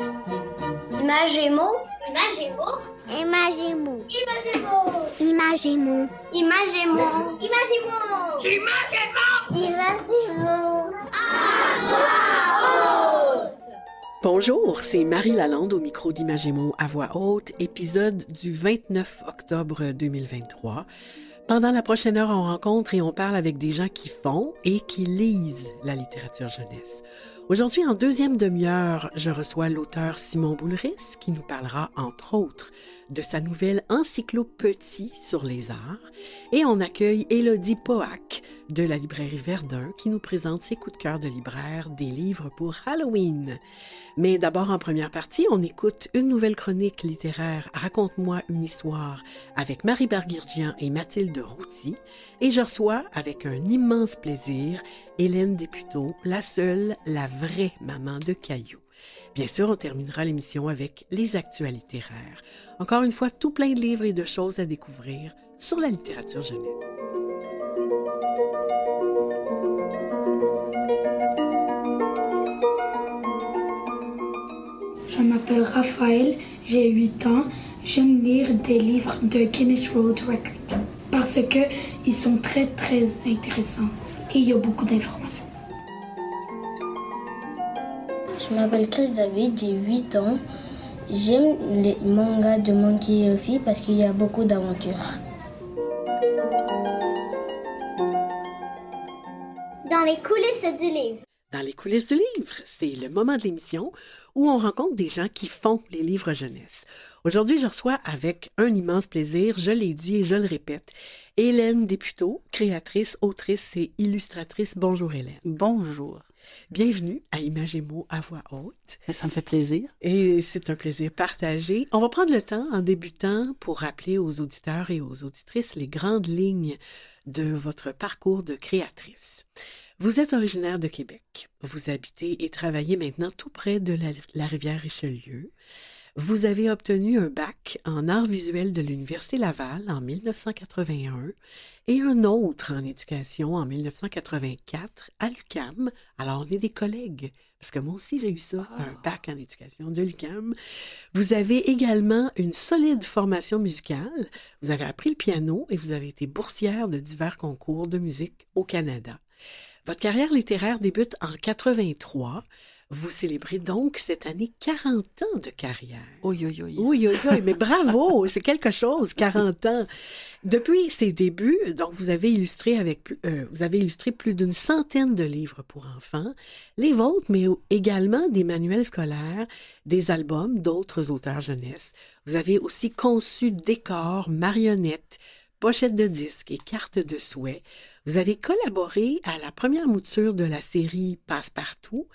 Imagemo. Imagemo. Imagemo. Imagemo. Imagemo. Imagemo. Imagemo. Imagemo. Bonjour, c'est Marie Lalande au micro d'Imagémo à voix haute, épisode du 29 octobre 2023. Pendant la prochaine heure, on rencontre et on parle avec des gens qui font et qui lisent la littérature jeunesse. Aujourd'hui, en deuxième demi-heure, je reçois l'auteur Simon Boulris qui nous parlera, entre autres, de sa nouvelle Encyclopédie sur les arts. Et on accueille Élodie Poac de la librairie Verdun qui nous présente ses coups de cœur de libraire des livres pour Halloween. Mais d'abord, en première partie, on écoute une nouvelle chronique littéraire. Raconte-moi une histoire avec Marie Barguirgian et Mathilde Routy. Et je reçois avec un immense plaisir Hélène Députeau, la seule, la vraie maman de Caillou. Bien sûr, on terminera l'émission avec les actualités littéraires. Encore une fois, tout plein de livres et de choses à découvrir sur la littérature jeunesse. Je m'appelle Raphaël, j'ai 8 ans. J'aime lire des livres de Guinness World Record parce que ils sont très très intéressants et il y a beaucoup d'informations. Je m'appelle Chris David, j'ai 8 ans. J'aime les mangas de Monkey Luffy parce qu'il y a beaucoup d'aventures. Dans les coulisses du livre. Dans les coulisses du livre, c'est le moment de l'émission où on rencontre des gens qui font les livres jeunesse. Aujourd'hui, je reçois avec un immense plaisir, je l'ai dit et je le répète, Hélène Députeau, créatrice, autrice et illustratrice. Bonjour Hélène. Bonjour. Bienvenue à Image et mots à voix haute. Ça me fait plaisir. Et c'est un plaisir partagé. On va prendre le temps en débutant pour rappeler aux auditeurs et aux auditrices les grandes lignes de votre parcours de créatrice. Vous êtes originaire de Québec. Vous habitez et travaillez maintenant tout près de la, la rivière Richelieu. Vous avez obtenu un bac en arts visuels de l'Université Laval en 1981 et un autre en éducation en 1984 à l'UCAM. Alors, on est des collègues, parce que moi aussi j'ai eu ça, un bac en éducation de l'UCAM. Vous avez également une solide formation musicale. Vous avez appris le piano et vous avez été boursière de divers concours de musique au Canada. Votre carrière littéraire débute en 83. Vous célébrez donc cette année 40 ans de carrière. Oui, oui, oui. Oui, oui, oui, mais bravo, c'est quelque chose, 40 ans. Depuis ses débuts, donc vous avez illustré avec, euh, vous avez illustré plus d'une centaine de livres pour enfants, les vôtres, mais également des manuels scolaires, des albums d'autres auteurs jeunesse. Vous avez aussi conçu décors, marionnettes, pochettes de disques et cartes de souhait. Vous avez collaboré à la première mouture de la série Passe-Partout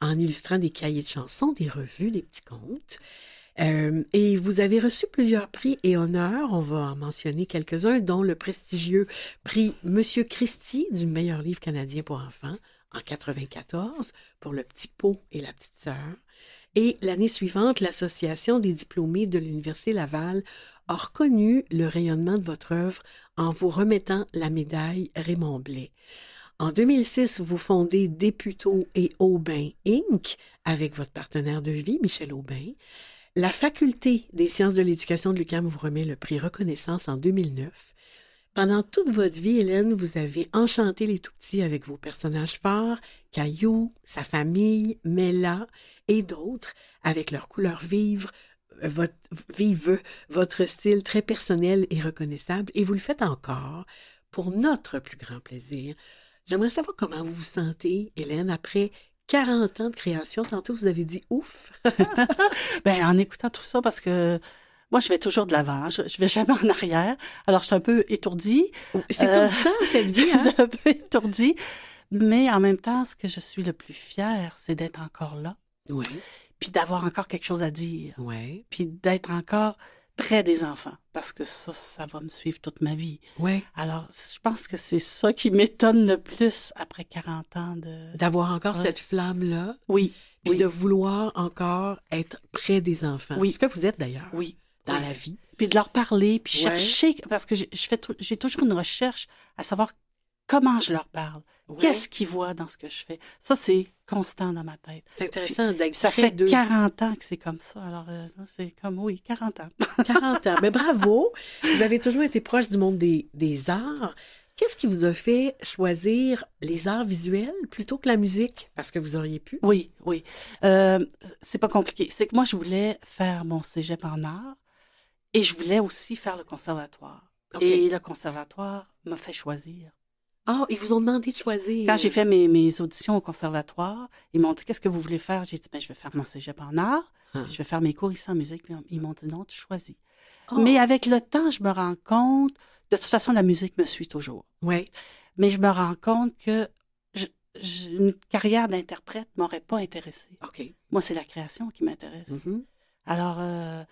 en illustrant des cahiers de chansons, des revues, des petits contes. Euh, et vous avez reçu plusieurs prix et honneurs. On va en mentionner quelques-uns, dont le prestigieux prix Monsieur Christie du meilleur livre canadien pour enfants en 94 pour Le Petit Pot et la Petite Sœur. Et l'année suivante, l'Association des diplômés de l'Université Laval a reconnu le rayonnement de votre œuvre en vous remettant la médaille Raymond Blais. En 2006, vous fondez Députo et Aubin Inc. avec votre partenaire de vie, Michel Aubin. La Faculté des sciences de l'éducation de l'UQAM vous remet le prix Reconnaissance en 2009. Pendant toute votre vie, Hélène, vous avez enchanté les tout-petits avec vos personnages forts, Caillou, sa famille, Mella et d'autres, avec leurs couleurs vives, votre, vive, votre style très personnel et reconnaissable, et vous le faites encore pour notre plus grand plaisir. J'aimerais savoir comment vous vous sentez, Hélène, après 40 ans de création. Tantôt, vous avez dit ouf. ben, en écoutant tout ça, parce que moi, je vais toujours de l'avant. Je, je vais jamais en arrière. Alors, je suis un peu étourdie. C'est euh, ça, cette vie. Hein? je suis un peu étourdie. Mais en même temps, ce que je suis le plus fière, c'est d'être encore là. Oui. Puis d'avoir encore quelque chose à dire. Oui. Puis d'être encore près des enfants, parce que ça, ça va me suivre toute ma vie. Oui. Alors, je pense que c'est ça qui m'étonne le plus après 40 ans de... D'avoir encore Ouais. cette flamme-là. Oui, Puis oui, de vouloir encore être près des enfants. Oui. Ce que vous êtes d'ailleurs? oui. Dans oui. la vie. Puis de leur parler, puis Ouais. chercher, parce que j'ai je fais tou- j'ai toujours une recherche à savoir comment je leur parle, Ouais. qu'est-ce qu'ils voient dans ce que je fais? Ça, c'est constant dans ma tête. C'est intéressant d'être Ça fait d'eux. 40 ans que c'est comme ça. Alors, euh, c'est comme, oui, 40 ans. 40 ans. Mais bravo! Vous avez toujours été proche du monde des, des arts. Qu'est-ce qui vous a fait choisir les arts visuels plutôt que la musique? Parce que vous auriez pu. Oui, oui. Euh, c'est pas compliqué. C'est que moi, je voulais faire mon cégep en art et je voulais aussi faire le conservatoire. Et le conservatoire m'a fait choisir. Ah, ils vous ont demandé de choisir. Quand j'ai fait mes, mes auditions au conservatoire, ils m'ont dit qu'est-ce que vous voulez faire? J'ai dit ben je vais faire mon cégep en art, Ah. je vais faire mes cours ici en musique. Puis ils m'ont dit non, tu choisis. Oh. Mais avec le temps, je me rends compte, de toute façon, la musique me suit toujours. Oui. Mais je me rends compte que je- je- une carrière d'interprète m'aurait pas intéressée. OK. Moi, c'est la création qui m'intéresse. Mhm. Alors, euh,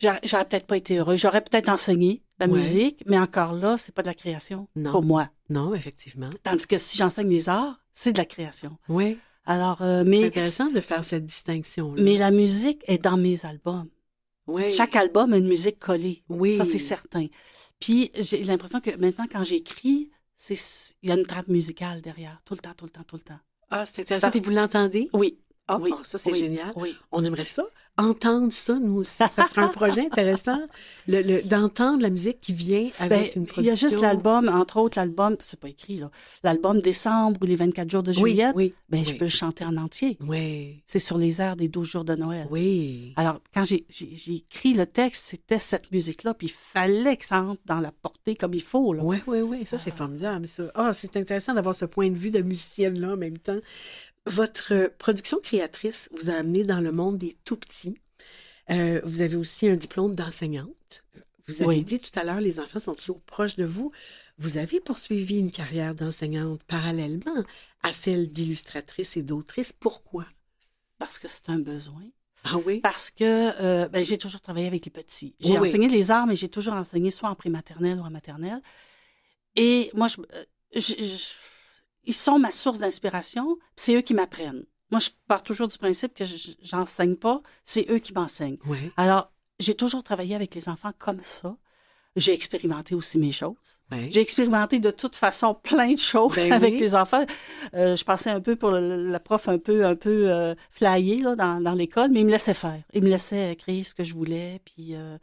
j'aurais peut-être pas été heureux. J'aurais peut-être enseigné la Ouais. musique, mais encore là, c'est pas de la création Non. pour moi. Non, effectivement. Tandis que si j'enseigne les arts, c'est de la création. Oui. Alors, euh, C'est mais, intéressant de faire cette distinction. mais la musique est dans mes albums. oui. Chaque album a une musique collée. Oui. Ça, c'est certain. Puis, j'ai l'impression que maintenant, quand j'écris, c'est il y a une trappe musicale derrière, tout le temps, tout le temps, tout le temps. Ah, c'est intéressant. Puis vous l'entendez? Oui. Ah, oui. ah, ça, c'est oui, génial. Oui. On aimerait ça, entendre ça, nous aussi. Ça sera un projet intéressant, le, le- d'entendre la musique qui vient Ben, avec une il y a juste l'album, entre autres l'album, c'est pas écrit là, l'album Décembre ou les 24 jours de Oui, Juliette. oui. Ben, oui. je peux le chanter en entier. Oui. C'est sur les airs des 12 jours de Noël. Oui. Alors, quand j'ai j'ai- j'ai écrit le texte, c'était cette musique-là, puis il fallait que ça entre dans la portée comme il faut. Là. Oui, oui, oui. Ça, c'est formidable, ça. Ah, c'est intéressant d'avoir ce point de vue de musicienne-là en même temps. Votre euh, production créatrice vous a amené dans le monde des tout-petits. Euh, vous avez aussi un diplôme d'enseignante. Vous avez Oui. dit tout à l'heure, les enfants sont toujours proches de vous. Vous avez poursuivi une carrière d'enseignante parallèlement à celle d'illustratrice et d'autrice. Pourquoi? Parce que c'est un besoin. Ah oui? Parce que euh, ben, j'ai toujours travaillé avec les petits. J'ai Oui, oui. enseigné les arts, mais j'ai toujours enseigné soit en prématernelle ou en maternelle. Et moi, je, je- je- ils sont ma source d'inspiration, puis c'est eux qui m'apprennent. Moi, je pars toujours du principe que je- j'enseigne pas, c'est eux qui m'enseignent. Oui. Alors, j'ai toujours travaillé avec les enfants comme ça. J'ai expérimenté aussi mes choses. oui. J'ai expérimenté de toute façon plein de choses Ben avec oui. les enfants. Euh, je passais un peu pour le- la prof un peu un peu euh, flyée là, dans, dans l'école, mais il me laissait faire. Il me laissait créer ce que je voulais, puis euh,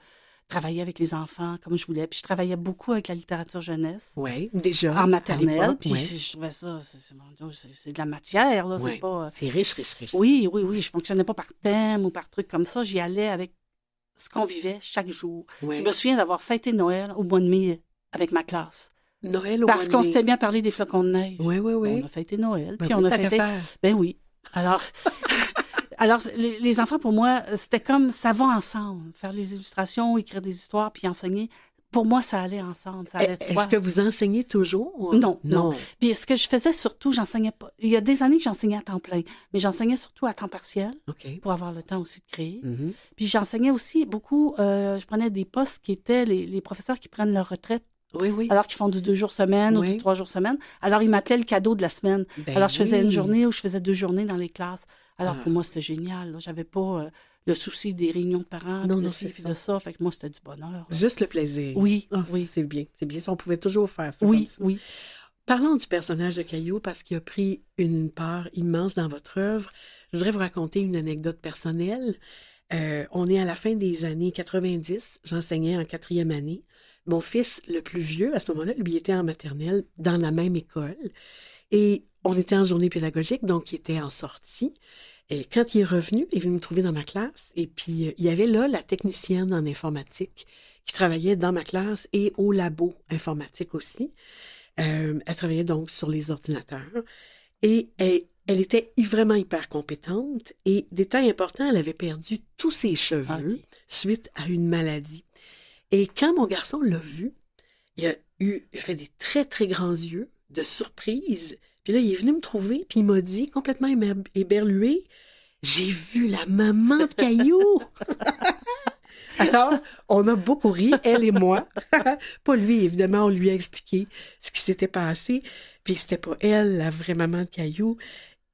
travailler avec les enfants comme je voulais. Puis je travaillais beaucoup avec la littérature jeunesse Oui, déjà. en maternelle. Puis ouais. je trouvais ça, c'est- de la matière là, Ouais. c'est pas. euh, C'est riche, riche, riche. oui, oui, oui. Je fonctionnais pas par thème ou par truc comme ça. J'y allais avec ce qu'on vivait chaque jour. Ouais. Je me souviens d'avoir fêté Noël au mois de mai avec ma classe. Noël au Parce mois de qu'on s'était bien parlé des flocons de neige. Oui, oui, oui. On a fêté Noël, Ben puis oui, on a fêté. Ben oui. Alors, alors les, les enfants pour moi, c'était comme ça va ensemble. Faire les illustrations, écrire des histoires, puis enseigner. Pour moi, ça allait ensemble. Ça allait de soi. Est-ce que vous enseignez toujours? Non, non. Puis ce que je faisais surtout, j'enseignais pas. Il y a des années que j'enseignais à temps plein, mais j'enseignais surtout à temps partiel pour avoir le temps aussi de créer. Mhm. Puis j'enseignais aussi beaucoup. euh, je prenais des postes qui étaient les, les professeurs qui prennent leur retraite Oui, oui. alors qu'ils font du deux jours semaine ou du trois jours semaine. Alors, ils m'appelaient le cadeau de la semaine. Ben Alors, je faisais une journée ou je faisais deux journées dans les classes. Alors, Ah. pour moi, c'était génial. J'avais pas euh, le souci des réunions de parents, Non, non, c'est de ça. Fait que moi, c'était du bonheur. là. Juste le plaisir. Oui, Ah, oui. C'est bien. C'est bien. Ça, on pouvait toujours faire ça. Oui, comme ça. oui. Parlons du personnage de Caillou parce qu'il a pris une part immense dans votre œuvre. Je voudrais vous raconter une anecdote personnelle. Euh, on est à la fin des années 90. J'enseignais en quatrième année. Mon fils, le plus vieux, à ce moment-là, lui était en maternelle dans la même école. Et on était en journée pédagogique, donc il était en sortie. Et quand il est revenu, il est venu me trouver dans ma classe. Et puis, euh, il y avait là la technicienne en informatique qui travaillait dans ma classe et au labo informatique aussi. Euh, elle travaillait donc sur les ordinateurs. Et elle, elle était vraiment hyper compétente. Et détail important, elle avait perdu tous ses cheveux suite à une maladie. Et quand mon garçon l'a vu, il a eu, il a fait des très, très grands yeux de surprise. Puis là, il est venu me trouver, puis il m'a dit, complètement éberlué, j'ai vu la maman de Caillou. Alors, on a beaucoup ri, elle et moi. pas lui, évidemment, on lui a expliqué ce qui s'était passé. Puis c'était pas elle, la vraie maman de Caillou.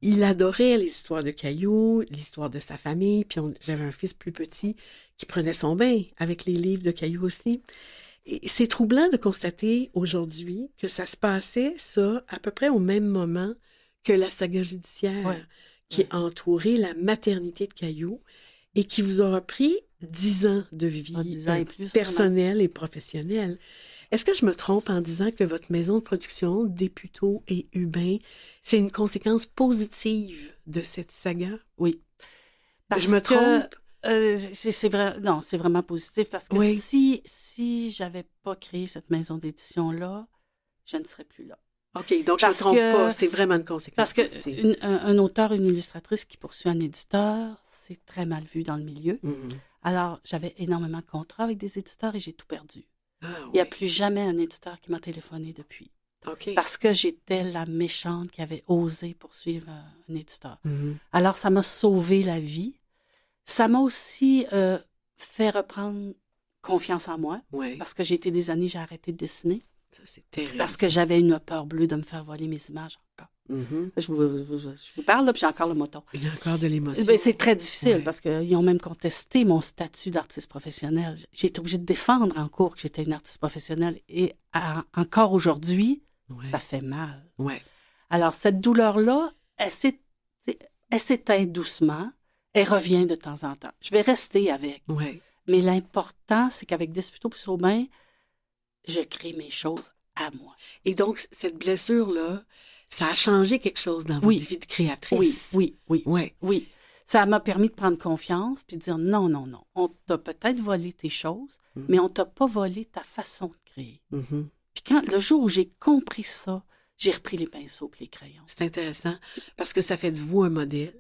Il adorait les histoires de Caillou, l'histoire de sa famille. Puis j'avais un fils plus petit qui prenait son bain avec les livres de Caillou aussi. C'est troublant de constater aujourd'hui que ça se passait, ça, à peu près au même moment que la saga judiciaire Ouais. qui a entouré la maternité de Caillou et qui vous aura pris dix ans de vie Ah, 10 ans et plus, personnelle et professionnelle. Est-ce que je me trompe en disant que votre maison de production, Députo et Hubin, c'est une conséquence positive de cette saga? Oui. je me que, trompe? Euh, c'est vrai, non, c'est vraiment positif parce que Oui. si si j'avais pas créé cette maison d'édition là, je ne serais plus là. OK, donc Parce je me trompe que- pas. C'est vraiment une conséquence Parce une- un, auteur, une illustratrice qui poursuit un éditeur, c'est très mal vu dans le milieu. Mhm. Alors, j'avais énormément de contrats avec des éditeurs et j'ai tout perdu. Ah, Il n'y a plus jamais un éditeur qui m'a téléphoné depuis. Parce que j'étais la méchante qui avait osé poursuivre un, un éditeur. Mhm. Alors, ça m'a sauvé la vie. Ça m'a aussi euh, fait reprendre confiance en moi. Ouais. Parce que j'ai été des années, j'ai arrêté de dessiner. Ça, c'est terrible. Parce que j'avais une peur bleue de me faire voler mes images encore. Mhm. Je vous, je- je- je vous parle, là, puis j'ai encore le moton. Il y a encore de l'émotion. Ben, c'est très difficile Ouais. parce qu'ils ont même contesté mon statut d'artiste professionnel. J'ai été obligée de défendre en cours que j'étais une artiste professionnelle. Et à- encore aujourd'hui, Ouais. ça fait mal. Ouais. Alors, cette douleur-là, elle s'éteint doucement. Elle revient de temps en temps. Je vais rester avec. Ouais. Mais l'important, c'est qu'avec Desputo puis Saubin, je crée mes choses à moi. Et donc, cette blessure-là, ça a changé quelque chose dans votre Oui. vie de créatrice? Oui, oui, oui. Ouais. Oui. Ça m'a permis de prendre confiance puis de dire non, non, non. On t'a peut-être volé tes choses, Mhm. mais on t'a pas volé ta façon de créer. Mhm. Puis quand le jour où j'ai compris ça, j'ai repris les pinceaux puis les crayons. C'est intéressant parce que ça fait de vous un modèle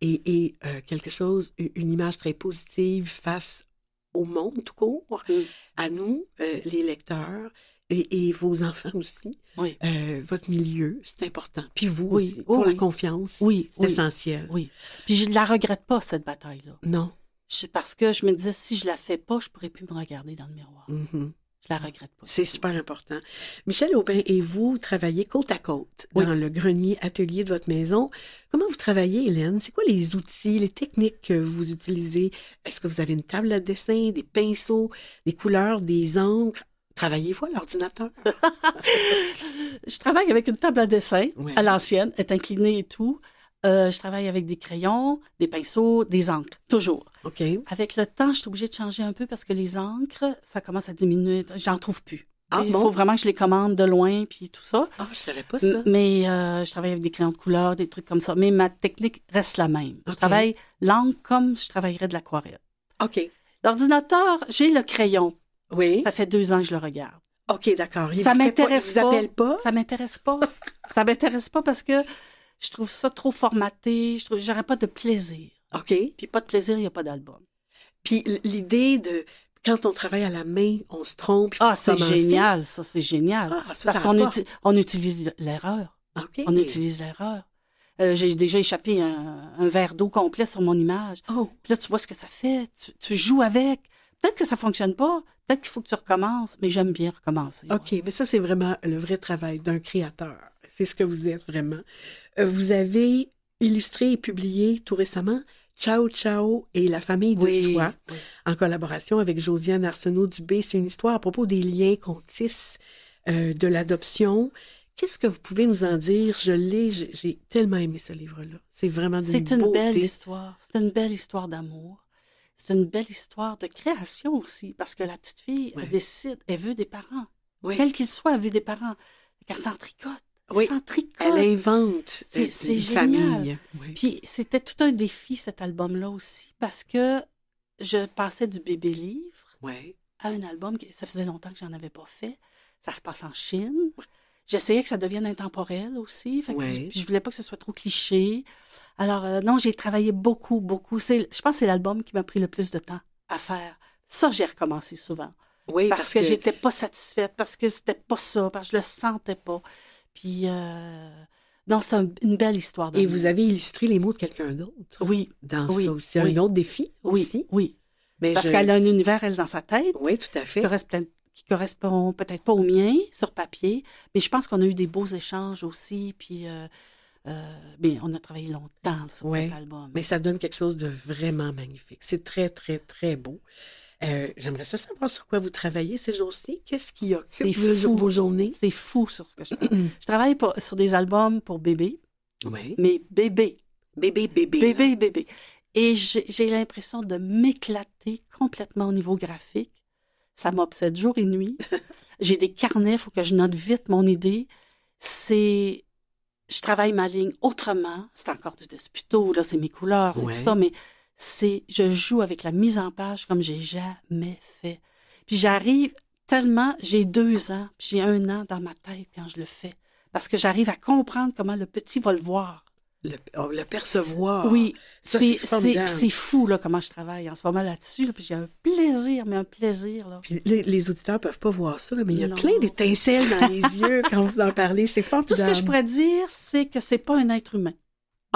et, et, euh, quelque chose, une image très positive face au monde tout court, Mm. à nous, euh, les lecteurs, et, et vos enfants aussi, Oui. euh, votre milieu, c'est important. Puis vous Oui, aussi, oui, pour la confiance, Oui, c'est essentiel. oui. Puis je ne la regrette pas, cette bataille-là. Non. Je- Parce que je me disais, si je la fais pas, je pourrais plus me regarder dans le miroir. Mhm. Je la regrette pas. C'est super important. Michel Aubin et vous travaillez côte à côte Oui. dans le grenier atelier de votre maison. Comment vous travaillez, Hélène? C'est quoi les outils, les techniques que vous utilisez? Est-ce que vous avez une table à dessin, des pinceaux, des couleurs, des encres? Travaillez-vous à l'ordinateur? Je travaille avec une table à dessin à l'ancienne, est inclinée et tout. Euh, je travaille avec des crayons, des pinceaux, des encres, toujours. OK. Avec le temps, je suis obligée de changer un peu parce que les encres, ça commence à diminuer. J'en trouve plus. Ah, Il bon? faut vraiment que je les commande de loin puis tout ça. Ah, je savais pas ça. M- Mais euh, je travaille avec des crayons de couleur, des trucs comme ça. Mais ma technique reste la même. Je travaille l'encre comme je travaillerais de l'aquarelle. OK. L'ordinateur, j'ai le crayon. Oui. Ça fait deux ans que je le regarde. OK, d'accord. Ça m'intéresse pas. Pas? Ça m'intéresse pas. ça m'intéresse pas parce que je trouve ça trop formaté. Je j'aurais pas de plaisir. OK. Puis pas de plaisir, il n'y a pas d'album. Puis l'idée de quand on travaille à la main, on se trompe. Ah, c'est génial, ça, c'est génial. Ah, ça, parce qu'on rapporte. uti- on utilise l'erreur. OK. On utilise l'erreur. Euh, j'ai déjà échappé un, un verre d'eau complet sur mon image. Oh, Puis là, tu vois ce que ça fait. Tu, tu joues avec. Peut-être que ça fonctionne pas. Peut-être qu'il faut que tu recommences. Mais j'aime bien recommencer. OK, mais ça, c'est vraiment le vrai travail d'un créateur. C'est ce que vous êtes vraiment. Euh, vous avez illustré et publié tout récemment Ciao Ciao et la famille de Oui. soi, en collaboration avec Josiane Arsenault-Dubé. C'est une histoire à propos des liens qu'on tisse euh, de l'adoption. Qu'est-ce que vous pouvez nous en dire? Je l'ai, j'ai tellement aimé ce livre-là. C'est vraiment d'une C'est une beauté. belle histoire. C'est une belle histoire d'amour. C'est une belle histoire de création aussi. Parce que la petite fille, elle décide, elle veut des parents. Oui. Quel qu'il soit, elle veut des parents. Elle s'en tricote. Elle Oui. tricote. Elle invente C'est- euh, c'est génial. famille. Oui. Puis c'était tout un défi, cet album-là aussi, parce que je passais du bébé-livre Ouais. à un album, que ça faisait longtemps que j'en avais pas fait. Ça se passe en Chine. J'essayais que ça devienne intemporel aussi. Fait que je, puis je voulais pas que ce soit trop cliché. Alors, euh, non, j'ai travaillé beaucoup, beaucoup. C'est, je pense que c'est l'album qui m'a pris le plus de temps à faire. Ça, j'ai recommencé souvent. Oui, Parce, que, j'étais pas satisfaite, parce que c'était pas ça, parce que je le sentais pas. Puis, euh, non, c'est un- une belle histoire Et vous avez illustré les mots de quelqu'un d'autre Oui, dans Oui, ça aussi. oui. Un autre défi oui, aussi. oui. Mais Parce je- qu'elle a un univers, elle, dans sa tête, Oui, tout à qui fait. correspond, qui correspond peut-être pas au mien sur papier, mais je pense qu'on a eu des beaux échanges aussi, puis euh, euh, mais on a travaillé longtemps sur Ouais. cet album. Mais ça donne quelque chose de vraiment magnifique. C'est très, très, très beau. Euh, J'aimerais ça savoir sur quoi vous travaillez ces jours-ci. Qu'est-ce qui occupe C'est vos, vos journées? C'est fou sur ce que je fais. je travaille pour- sur des albums pour bébés, Oui. mais bébés, Bébé, bébé. bébés, bébés. Et j'ai j'ai l'impression de m'éclater complètement au niveau graphique. Ça m'obsède jour et nuit. j'ai des carnets, il faut que je note vite mon idée. C'est... Je travaille ma ligne autrement. C'est encore du Desputo, là, c'est mes couleurs, c'est Ouais. tout ça, mais c'est... Je joue avec la mise en page comme j'ai jamais fait. Puis j'arrive tellement... J'ai deux ans, puis j'ai un an dans ma tête quand je le fais. Parce que j'arrive à comprendre comment le petit va le voir. Le, oh, le percevoir. Oui, c'est fou là comment je travaille en ce moment là-dessus. là, puis j'ai un plaisir, mais un plaisir là. Puis les, les auditeurs peuvent pas voir ça, là, mais il y a Non. plein d'étincelles dans les yeux quand vous en parlez. C'est Tout formidable. ce que je pourrais dire, c'est que c'est pas un être humain.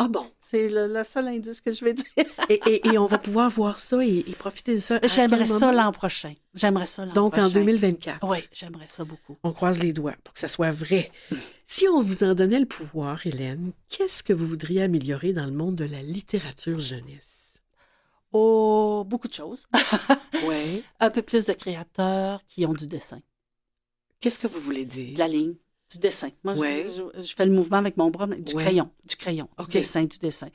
Ah bon? C'est le, le seul indice que je vais dire. Et, et, et on va pouvoir voir ça et, et profiter de ça. J'aimerais ça l'an prochain. J'aimerais ça l'an Donc prochain. en 2024. Oui, j'aimerais ça beaucoup. On croise les doigts pour que ça soit vrai. Si on vous en donnait le pouvoir, Hélène, qu'est-ce que vous voudriez améliorer dans le monde de la littérature jeunesse? Oh, beaucoup de choses. Ouais. un peu plus de créateurs qui ont du dessin, Qu'est-ce que vous voulez dire? de la ligne, du dessin. Moi, je- Ouais. je, je fais le mouvement avec mon bras, mais du Ouais. crayon, du crayon, du dessin, du dessin.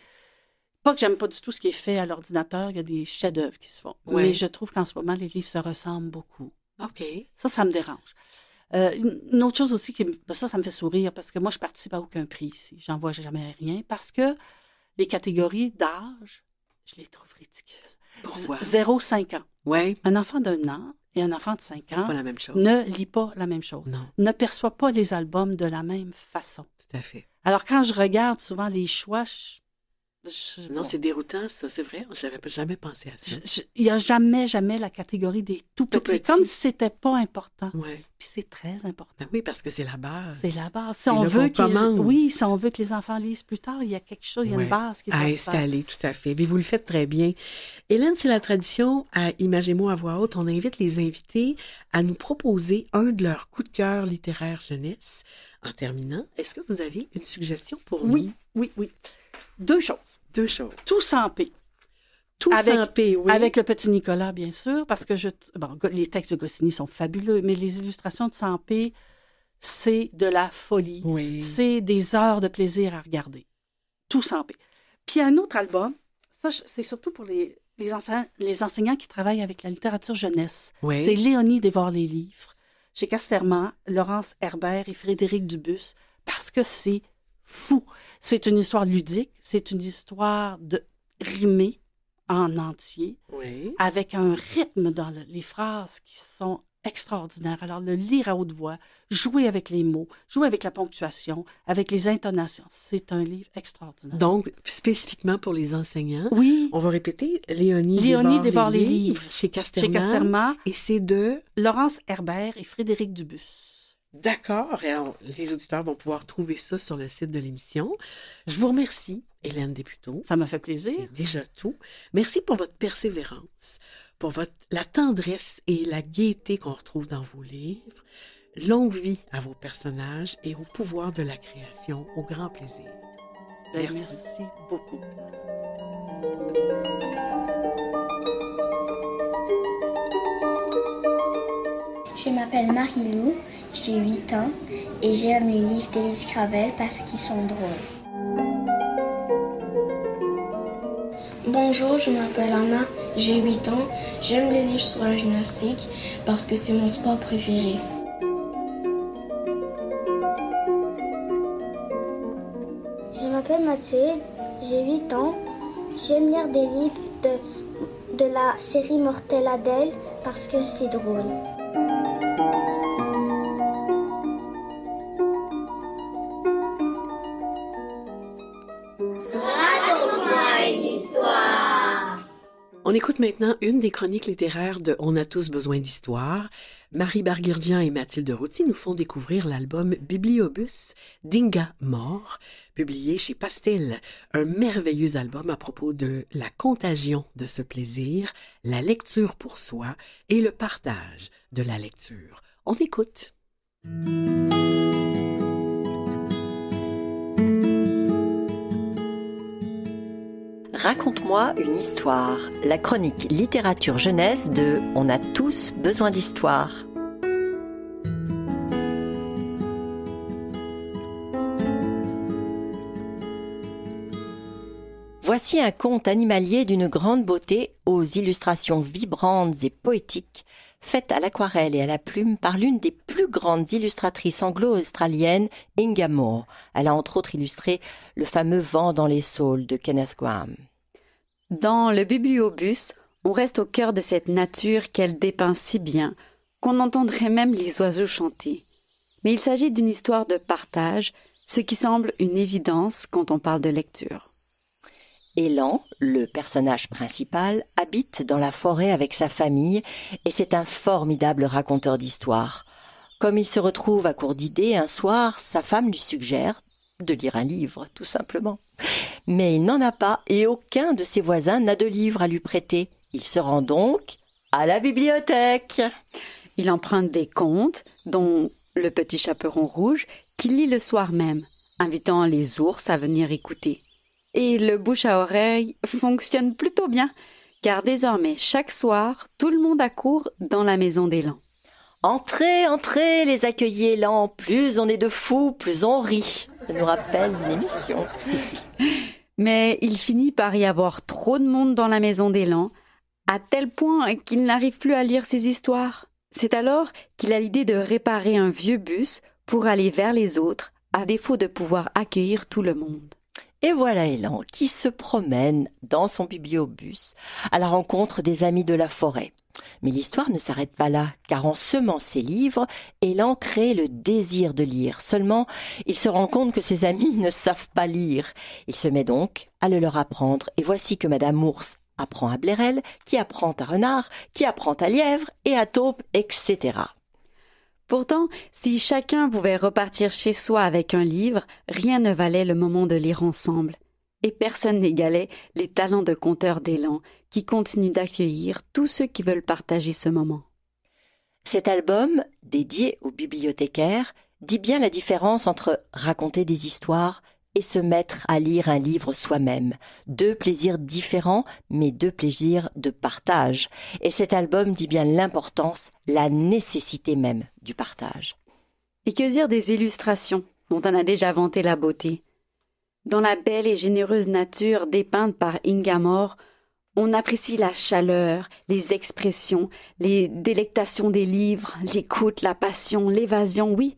Pas que j'aime pas du tout ce qui est fait à l'ordinateur, il y a des chefs-d'œuvre qui se font. Ouais. Mais je trouve qu'en ce moment, les livres se ressemblent beaucoup. OK. Ça, ça me dérange. Euh, une- autre chose aussi qui ben ça, ça me fait sourire parce que moi, je participe à aucun prix ici. J'en vois jamais rien parce que les catégories d'âge, je les trouve ridicules. Pourquoi? 0-5 ans. Ouais. Un enfant d'un an et un enfant de 5 ans Pas la même chose. ne lit pas la même chose, Non, ne perçoit pas les albums de la même façon. tout à fait. Alors, quand je regarde souvent les choix, je- je- Non, bon, c'est déroutant, ça, c'est vrai. J'avais pas- jamais pensé à ça. je- je- il n'y a jamais, jamais la catégorie des tout Tout petits, comme si c'était pas important. Ouais. Puis c'est très important. Ben oui, parce que c'est la base. C'est la base. Si on veut commence. oui, si on veut que les enfants lisent plus tard, il y a quelque chose, il y a Ouais. une base qui à se faire. installer, tout à fait. Mais vous le faites très bien. Hélène, c'est la tradition à Imaginez-moi à voix haute. On invite les invités à nous proposer un de leurs coups de cœur littéraires jeunesse. En terminant, est-ce que vous avez une suggestion pour Oui, nous? oui, oui. Deux choses. Deux choses. Tout sans paix. Tout Avec- sans paix, oui. Avec le petit Nicolas, bien sûr, parce que je, bon, les textes de Goscinny sont fabuleux, mais les illustrations de Sampé, c'est de la folie. Oui. C'est des heures de plaisir à regarder. Tout sans paix. Puis un autre album, ça, c'est surtout pour les, les, enseignants, les enseignants qui travaillent avec la littérature jeunesse. Oui. C'est Léonie dévore les livres, chez Casterman, Laurence Herbert et Frédéric Dubus, parce que c'est fou. C'est une histoire ludique, c'est une histoire de rimée en entier, Oui. avec un rythme dans le- les phrases qui sont extraordinaires. Alors, le lire à haute voix, jouer avec les mots, jouer avec la ponctuation, avec les intonations, c'est un livre extraordinaire. Donc, spécifiquement pour les enseignants, oui, on va répéter Léonie, Léonie dévore, les, les livres, livres. chez Casterman. chez Casterman, Et c'est de... Laurence Herbert et Frédéric Dubus. D'accord. Les auditeurs vont pouvoir trouver ça sur le site de l'émission. Je vous remercie, Hélène Députot. Ça me fait plaisir. C'est déjà tout. Merci pour votre persévérance, pour votre, la tendresse et la gaieté qu'on retrouve dans vos livres. Longue vie à vos personnages et au pouvoir de la création. Au grand plaisir. Ben, Merci. merci beaucoup. Je m'appelle Marie-Lou, j'ai 8 ans et j'aime les livres d'Élise Cravel parce qu'ils sont drôles. Bonjour, je m'appelle Anna, j'ai 8 ans. J'aime les livres sur la gymnastique parce que c'est mon sport préféré. Je m'appelle Mathilde, j'ai 8 ans. J'aime lire des livres de, de la série Mortel Adèle parce que c'est drôle. On écoute maintenant une des chroniques littéraires de On a tous besoin d'histoire. Marie Barguirdian et Mathilde Routy nous font découvrir l'album Bibliobus d'Inga Mort, publié chez Pastel. Un merveilleux album à propos de la contagion de ce plaisir, la lecture pour soi et le partage de la lecture. On écoute. Raconte-moi une histoire, la chronique littérature jeunesse de On a tous besoin d'histoire. Voici un conte animalier d'une grande beauté aux illustrations vibrantes et poétiques, faites à l'aquarelle et à la plume par l'une des plus grandes illustratrices anglo-australiennes, Inga Moore. Elle a entre autres illustré le fameux Vent dans les saules de Kenneth Graham. Dans le bibliobus, on reste au cœur de cette nature qu'elle dépeint si bien qu'on entendrait même les oiseaux chanter. Mais il s'agit d'une histoire de partage, ce qui semble une évidence quand on parle de lecture. Elan, le personnage principal, habite dans la forêt avec sa famille et c'est un formidable raconteur d'histoires. Comme il se retrouve à court d'idées un soir, sa femme lui suggère de lire un livre, tout simplement. Mais il n'en a pas et aucun de ses voisins n'a de livre à lui prêter. Il se rend donc à la bibliothèque. Il emprunte des contes, dont Le petit chaperon rouge, qu'il lit le soir même, invitant les ours à venir écouter. Et le bouche à oreille fonctionne plutôt bien, car désormais chaque soir, tout le monde accourt dans la maison d'élan. Entrez, entrez, les accueillis élan. Plus on est de fous, plus on rit. Nous rappelle une émission. Mais il finit par y avoir trop de monde dans la maison d'élan, à tel point qu'il n'arrive plus à lire ses histoires. C'est alors qu'il a l'idée de réparer un vieux bus pour aller vers les autres, à défaut de pouvoir accueillir tout le monde. Et voilà Elan qui se promène dans son bibliobus à la rencontre des amis de la forêt. Mais l'histoire ne s'arrête pas là, car en semant ses livres, Elan crée le désir de lire. Seulement, il se rend compte que ses amis ne savent pas lire. Il se met donc à le leur apprendre, et voici que Madame Ours apprend à Blérel, qui apprend à Renard, qui apprend à Lièvre et à Taupe, etc. Pourtant, si chacun pouvait repartir chez soi avec un livre, rien ne valait le moment de lire ensemble. Et personne n'égalait les talents de conteur d'élan qui continuent d'accueillir tous ceux qui veulent partager ce moment. Cet album, dédié aux bibliothécaires, dit bien la différence entre raconter des histoires et se mettre à lire un livre soi-même. Deux plaisirs différents, mais deux plaisirs de partage. Et cet album dit bien l'importance, la nécessité même du partage. Et que dire des illustrations dont on a déjà vanté la beauté? Dans la belle et généreuse nature dépeinte par Ingamore, on apprécie la chaleur, les expressions, les délectations des livres, l'écoute, la passion, l'évasion, oui.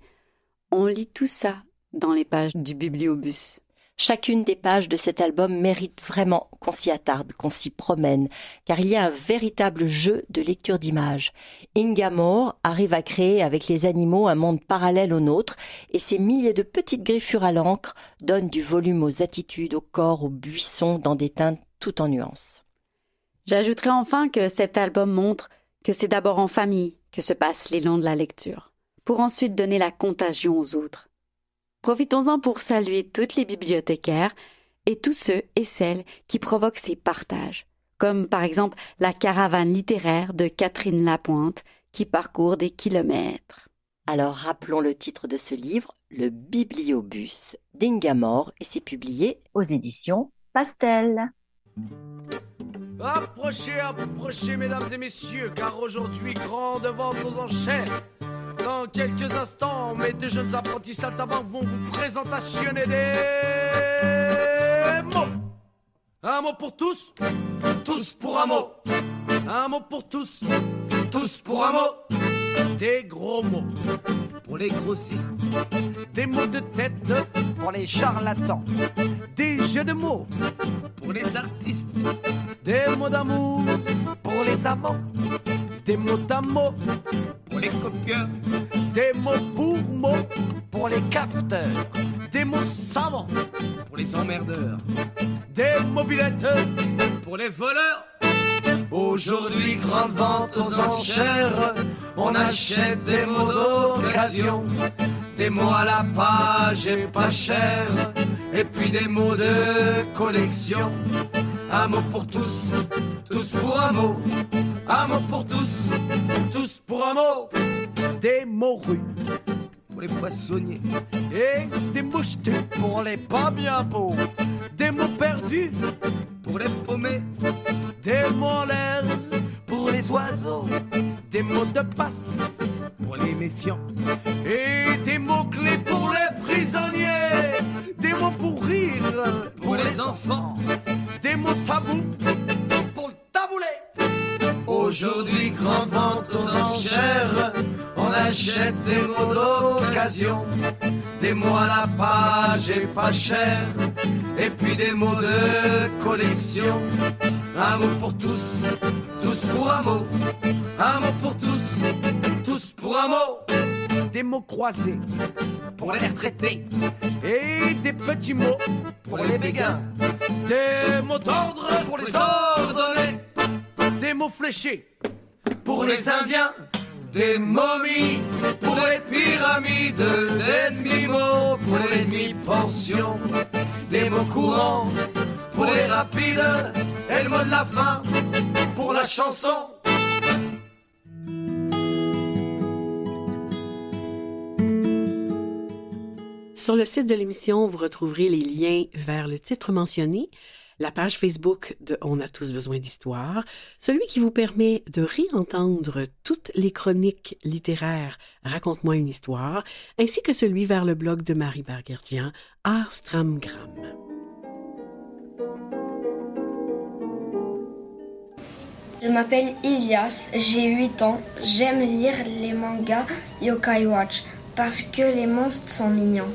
On lit tout ça dans les pages du bibliobus. Chacune des pages de cet album mérite vraiment qu'on s'y attarde, qu'on s'y promène, car il y a un véritable jeu de lecture d'images. Inga Moore arrive à créer avec les animaux un monde parallèle au nôtre, et ces milliers de petites griffures à l'encre donnent du volume aux attitudes, au corps, aux buissons, dans des teintes tout en nuances. J'ajouterai enfin que cet album montre que c'est d'abord en famille que se passe l'élan de la lecture, pour ensuite donner la contagion aux autres. Profitons-en pour saluer toutes les bibliothécaires et tous ceux et celles qui provoquent ces partages, comme par exemple la caravane littéraire de Catherine Lapointe qui parcourt des kilomètres. Alors rappelons le titre de ce livre, Le Bibliobus d'Ingamore, et c'est publié aux éditions Pastel. Approchez, approchez, mesdames et messieurs, car aujourd'hui, grande vente aux enchères. Dans quelques instants, mes deux jeunes apprentis saltabanques vont vous présentationner des mots. Un mot pour tous, tous pour un mot. Un mot pour tous, tous pour un mot. Des gros mots pour les grossistes. Des mots de tête pour les charlatans. Des jeux de mots pour les artistes. Des mots d'amour pour les amants. Des mots d'amour pour les copieurs. Des mots pour mots pour les cafeteurs. Des mots savants pour les emmerdeurs. Des mobilettes pour les voleurs. Aujourd'hui, grande vente aux enchères. On achète des mots d'occasion. Des mots à la page et pas cher. Et puis des mots de collection. Un mot pour tous, tous pour un mot. Un mot pour tous, pour un mot. Des mots rues pour les poissonniers. Et des mouchetés pour les pas bien beaux. Des mots perdus pour pour les paumés, des mots en l'air pour les oiseaux, des mots de passe pour les méfiants, et des mots d'occasion, des mots à la page et pas cher, et puis des mots de collection. Un mot pour tous, tous pour un mot, un mot pour tous, tous pour un mot. Des mots croisés pour les retraités et des petits mots pour les béguins. Des mots d'ordre pour les ordonnés, des mots fléchés pour les Indiens, des momies pour les pyramides, des demi-mots pour les demi-pensions, des mots courants pour les rapides, et le mot de la fin pour la chanson. Sur le site de l'émission, vous retrouverez les liens vers le titre mentionné, la page Facebook de On a tous besoin d'histoire, celui qui vous permet de réentendre toutes les chroniques littéraires Raconte-moi une histoire, ainsi que celui vers le blog de Marie Barguerdian, Arstramgram. Je m'appelle Ilias, j'ai 8 ans, j'aime lire les mangas Yokai Watch parce que les monstres sont mignons.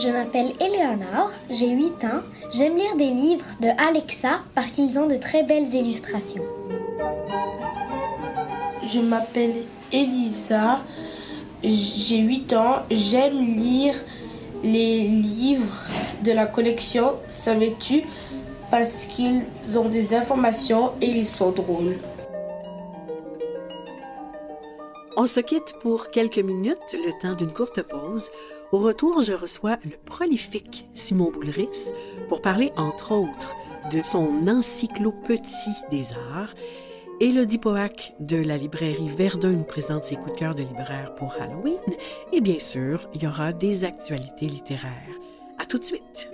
Je m'appelle Eleonore, j'ai 8 ans, j'aime lire des livres de Alexa parce qu'ils ont de très belles illustrations. Je m'appelle Elisa, j'ai 8 ans, j'aime lire les livres de la collection Savais-tu? Parce qu'ils ont des informations et ils sont drôles. On se quitte pour quelques minutes, le temps d'une courte pause. Au retour, je reçois le prolifique Simon Boulris pour parler, entre autres, de son encyclopédie des arts. Elodie Poac de la librairie Verdun nous présente ses coups de cœur de libraire pour Halloween. Et bien sûr, il y aura des actualités littéraires. À tout de suite!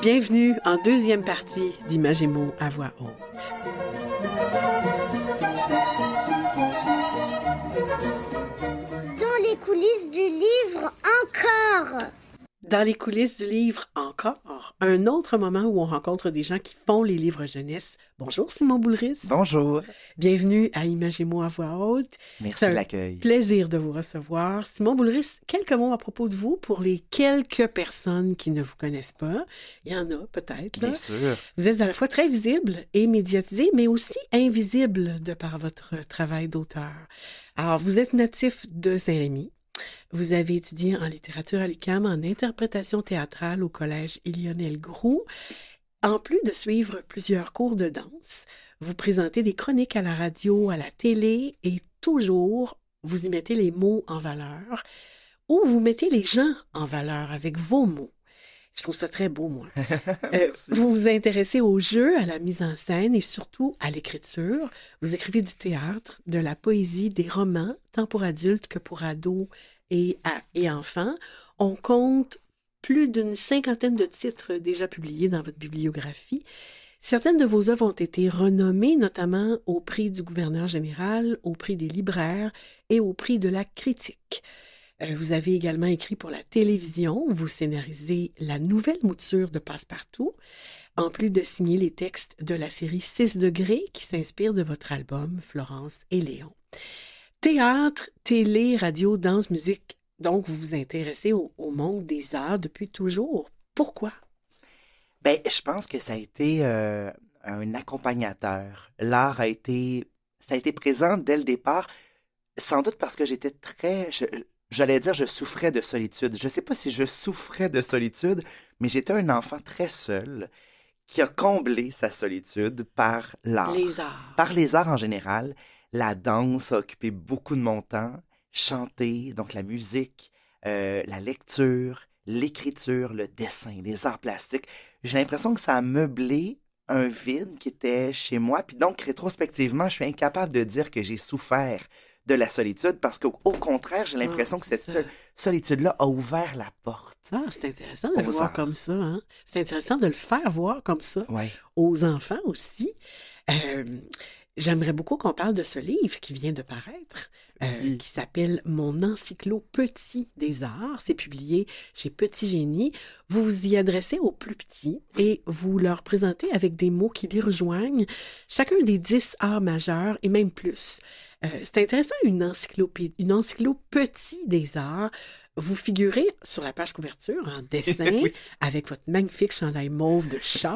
Bienvenue en deuxième partie d'Images et mots à voix haute. Dans les coulisses du livre encore. Dans les coulisses du livre encore, un autre moment où on rencontre des gens qui font les livres jeunesse. Bonjour Simon Boulris. Bonjour. Bienvenue à Imagez-moi à voix haute. Merci de l'accueil. Plaisir de vous recevoir. Simon Boulris, quelques mots à propos de vous pour les quelques personnes qui ne vous connaissent pas. Il y en a peut-être. Bien sûr. Vous êtes à la fois très visible et médiatisé, mais aussi invisible de par votre travail d'auteur. Alors, vous êtes natif de Saint-Rémy. Vous avez étudié en littérature à l'UQAM, en interprétation théâtrale au collège Lionel Groux. En plus de suivre plusieurs cours de danse, vous présentez des chroniques à la radio, à la télé et toujours vous y mettez les mots en valeur ou vous mettez les gens en valeur avec vos mots? Je trouve ça très beau, moi. Euh, vous vous intéressez au jeu, à la mise en scène et surtout à l'écriture. Vous écrivez du théâtre, de la poésie, des romans, tant pour adultes que pour ados et, et enfants. On compte plus d'une cinquantaine de titres déjà publiés dans votre bibliographie. Certaines de vos œuvres ont été renommées, notamment au prix du gouverneur général, au prix des libraires et au prix de la critique. Euh, vous avez également écrit pour la télévision, vous scénarisez la nouvelle mouture de Passepartout, en plus de signer les textes de la série 6 degrés qui s'inspire de votre album Florence et Léon. Théâtre, télé, radio, danse, musique, Donc, vous vous intéressez au, monde des arts depuis toujours. Pourquoi? Ben, je pense que ça a été euh, un accompagnateur. L'art a été, ça a été présent dès le départ, sans doute parce que j'étais très, j'allais dire, je souffrais de solitude. Je sais pas si je souffrais de solitude, mais j'étais un enfant très seul qui a comblé sa solitude par l'art. Les arts. Par les arts en général. La danse a occupé beaucoup de mon temps. Chanter, donc la musique, euh, la lecture, l'écriture, le dessin, les arts plastiques. J'ai l'impression que ça a meublé un vide qui était chez moi. Puis donc, rétrospectivement, je suis incapable de dire que j'ai souffert de la solitude parce qu'au au contraire, j'ai l'impression que cette sol- solitude-là a ouvert la porte. Ah, c'est intéressant de le voir comme ça. Hein? C'est intéressant de le faire voir comme ça Ouais. aux enfants aussi. Euh, J'aimerais beaucoup qu'on parle de ce livre qui vient de paraître, euh, Oui. qui s'appelle Mon encyclo petit des arts. C'est publié chez Petit Génie. Vous vous y adressez aux plus petits et vous leur présentez avec des mots qui les rejoignent chacun des dix arts majeurs et même plus. Euh, c'est intéressant, une encyclopédie, une encyclo petit des arts. Vous figurez sur la page couverture en dessin avec votre magnifique chandail mauve de chat.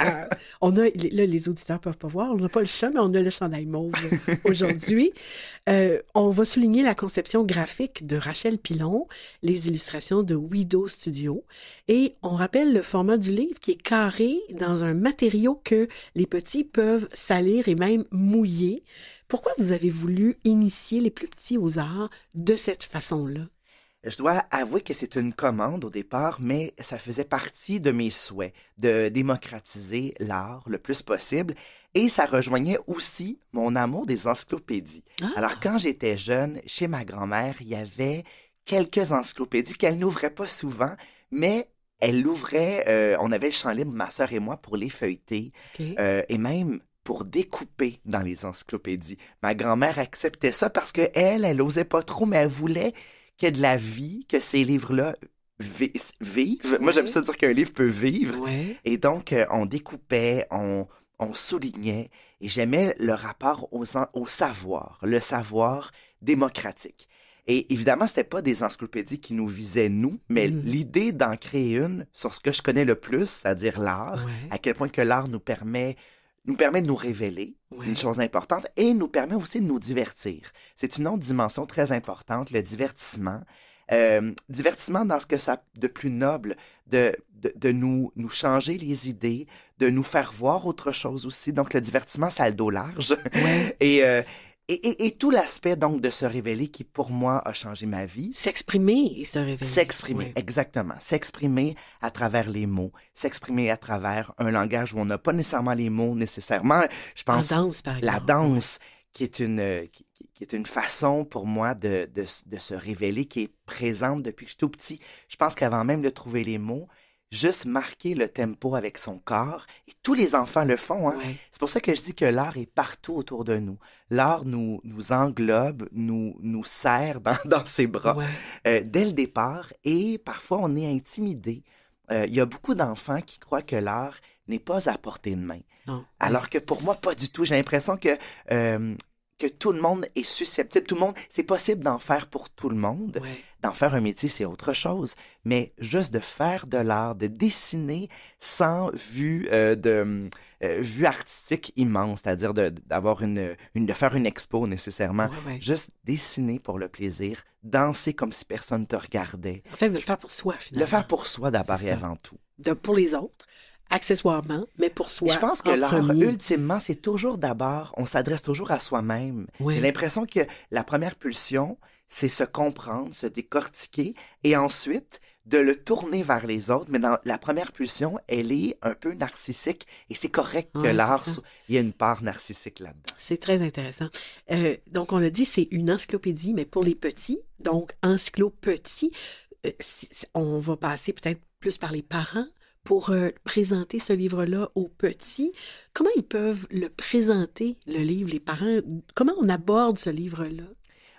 on a, là, les auditeurs peuvent pas voir, on n'a pas le chat, mais on a le chandail mauve aujourd'hui. Euh, on va souligner la conception graphique de Rachel Pilon, les illustrations de Widow Studio, et on rappelle le format du livre qui est carré dans un matériau que les petits peuvent salir et même mouiller. Pourquoi vous avez voulu initier les plus petits aux arts de cette façon-là? Je dois avouer que c'est une commande au départ, mais ça faisait partie de mes souhaits de démocratiser l'art le plus possible et ça rejoignait aussi mon amour des encyclopédies. Alors quand j'étais jeune, chez ma grand-mère, il y avait quelques encyclopédies qu'elle n'ouvrait pas souvent, mais elle l'ouvrait, euh, on avait le champ libre, ma sœur et moi, pour les feuilleter euh, et même pour découper dans les encyclopédies. Ma grand-mère acceptait ça parce que elle, elle osait pas trop, mais elle voulait qu'il y ait de la vie, que ces livres-là vi- vivent. Moi, j'aime ça dire qu'un livre peut vivre. Ouais. Et donc, euh, on découpait, on, on soulignait, et j'aimais le rapport aux au savoir, le savoir démocratique. Et évidemment, c'était pas des encyclopédies qui nous visaient nous, mais Mhm. l'idée d'en créer une sur ce que je connais le plus, c'est-à-dire l'art, Ouais. à quel point que l'art nous permet nous permet de nous révéler, Ouais. une chose importante, et nous permet aussi de nous divertir. C'est une autre dimension très importante, le divertissement. Euh, divertissement dans ce que ça a de plus noble, de, de, de nous, nous changer les idées, de nous faire voir autre chose aussi. Donc, le divertissement, ça a le dos large. et, euh, et, et, et tout l'aspect, donc, de se révéler qui, pour moi, a changé ma vie. S'exprimer et se révéler. S'exprimer, exactement. S'exprimer à travers les mots, s'exprimer à travers un langage où on n'a pas nécessairement les mots nécessairement. Je pense La danse, par la exemple. danse qui est une qui, est une façon pour moi de, de, de se révéler qui est présente depuis que je suis tout petit. Je pense qu'avant même de trouver les mots, juste marquer le tempo avec son corps et tous les enfants le font. Hein? Ouais. C'est pour ça que je dis que l'art est partout autour de nous. L'art nous, nous englobe, nous, nous serre dans, dans ses bras Ouais. euh, dès le départ et parfois on est intimidé. Euh, Il y a beaucoup d'enfants qui croient que l'art n'est pas à portée de main. Non. Alors que pour moi, pas du tout. J'ai l'impression que, euh, que tout le monde est susceptible. Tout le monde, c'est possible d'en faire pour tout le monde. Ouais. D'en faire un métier, c'est autre chose. Mais juste de faire de l'art, de dessiner sans vue euh, de euh, vue artistique immense, c'est-à-dire de- d'avoir une, une de faire une expo nécessairement. Ouais, ouais. Juste dessiner pour le plaisir, danser comme si personne te regardait. En fait, de le faire pour soi, finalement. Le faire pour soi d'abord et avant tout. De, pour les autres, accessoirement, mais pour soi. Je pense que l'art, ultimement, c'est toujours d'abord, on s'adresse toujours à soi-même. J'ai l'impression que la première pulsion, c'est se comprendre, se décortiquer, et ensuite de le tourner vers les autres. Mais dans la première pulsion, elle est un peu narcissique, et c'est correct que l'art, il y a une part narcissique là-dedans. C'est très intéressant. Euh, donc, on l'a dit, c'est une encyclopédie, mais pour les petits. Donc, encyclo petit. Euh, on va passer peut-être plus par les parents pour euh, présenter ce livre-là aux petits. Comment ils peuvent le présenter, le livre, les parents? Comment on aborde ce livre-là?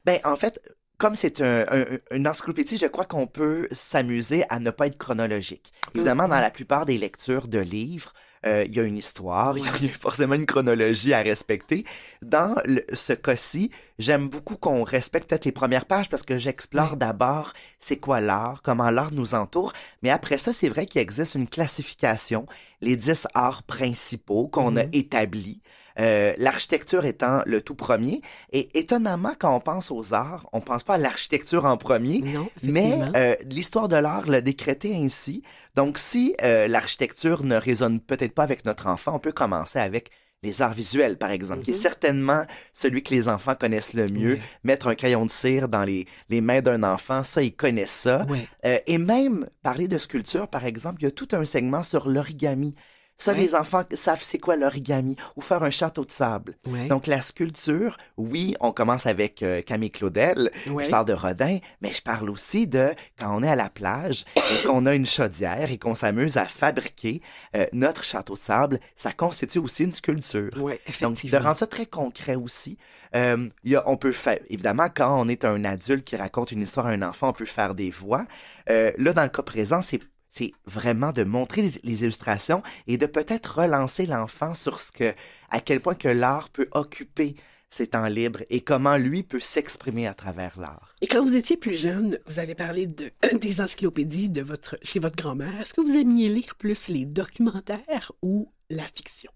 Ben, en fait, comme c'est un, un- une encyclopédie, je crois qu'on peut s'amuser à ne pas être chronologique. Évidemment, dans la plupart des lectures de livres, euh, il y a une histoire, il y a forcément une chronologie à respecter. Dans le- ce cas-ci, j'aime beaucoup qu'on respecte peut-être les premières pages parce que j'explore d'abord c'est quoi l'art, comment l'art nous entoure, mais après ça, c'est vrai qu'il existe une classification, les dix arts principaux qu'on a Mhm. établis. Euh, l'architecture étant le tout premier. Et étonnamment, quand on pense aux arts, on pense pas à l'architecture en premier, mais euh, l'histoire de l'art l'a décrété ainsi. Donc, si euh, l'architecture ne résonne peut-être pas avec notre enfant, on peut commencer avec les arts visuels, par exemple, qui est Mhm. certainement celui que les enfants connaissent le mieux. Mettre un crayon de cire dans les, les mains d'un enfant, ça, ils connaissent ça. Euh, et même parler de sculpture, par exemple, il y a tout un segment sur l'origami. Ça, Ouais. les enfants savent c'est quoi l'origami ou faire un château de sable. Ouais. Donc, la sculpture, oui, on commence avec euh, Camille Claudel. Ouais. Je parle de Rodin, mais je parle aussi de quand on est à la plage et qu'on a une chaudière et qu'on s'amuse à fabriquer euh, notre château de sable, ça constitue aussi une sculpture. Ouais, Donc, de rendre ça très concret aussi. Euh, il y a, on peut faire, évidemment, quand on est un adulte qui raconte une histoire à un enfant, on peut faire des voix. Euh, là, dans le cas présent, c'est c'est vraiment de montrer les, les illustrations et de peut-être relancer l'enfant sur ce que, à quel point que l'art peut occuper ses temps libres et comment lui peut s'exprimer à travers l'art. Et quand vous étiez plus jeune, vous avez parlé de, des encyclopédies de votre, chez votre grand-mère. Est-ce que vous aimiez lire plus les documentaires ou la fiction?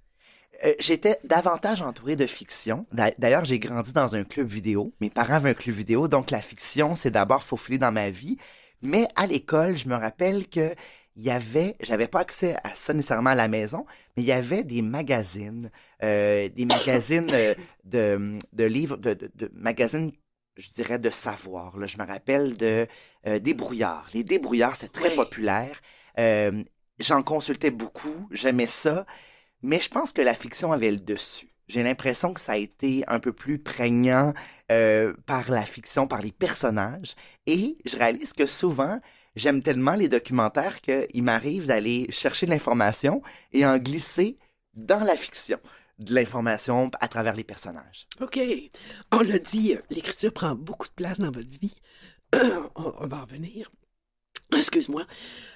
Euh, J'étais davantage entouré de fiction. D'a- D'ailleurs, j'ai grandi dans un club vidéo. Mes parents avaient un club vidéo, donc la fiction s'est d'abord faufilée dans ma vie. Mais à l'école, je me rappelle que il y avait, j'avais pas accès à ça nécessairement à la maison, mais il y avait des magazines, euh, des magazines euh, de, de livres, de, de, de magazines, je dirais, de savoir. Là. Je me rappelle de euh, Débrouillards. Les Débrouillards, c'était très populaire. Euh, J'en consultais beaucoup, j'aimais ça, mais je pense que la fiction avait le dessus. J'ai l'impression que ça a été un peu plus prégnant euh, par la fiction, par les personnages. Et je réalise que souvent, j'aime tellement les documentaires qu'il m'arrive d'aller chercher de l'information et en glisser dans la fiction de l'information à travers les personnages. OK. On l'a dit, euh, l'écriture prend beaucoup de place dans votre vie. on, va en revenir. Excuse-moi.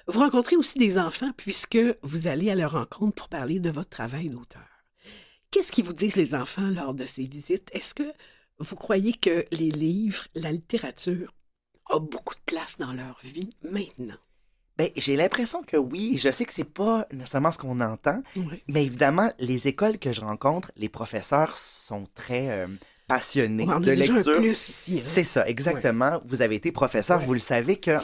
Vous rencontrez aussi des enfants puisque vous allez à leur rencontre pour parler de votre travail d'auteur. Qu'est-ce qu'ils vous disent les enfants lors de ces visites? Est-ce que vous croyez que les livres, la littérature a beaucoup de place dans leur vie maintenant? Ben, j'ai l'impression que oui. Je sais que c'est pas nécessairement ce qu'on entend, Oui. mais évidemment, les écoles que je rencontre, les professeurs sont très euh, passionnés On de lecture. hein? C'est ça, exactement. Vous avez été professeur, vous le savez qu'un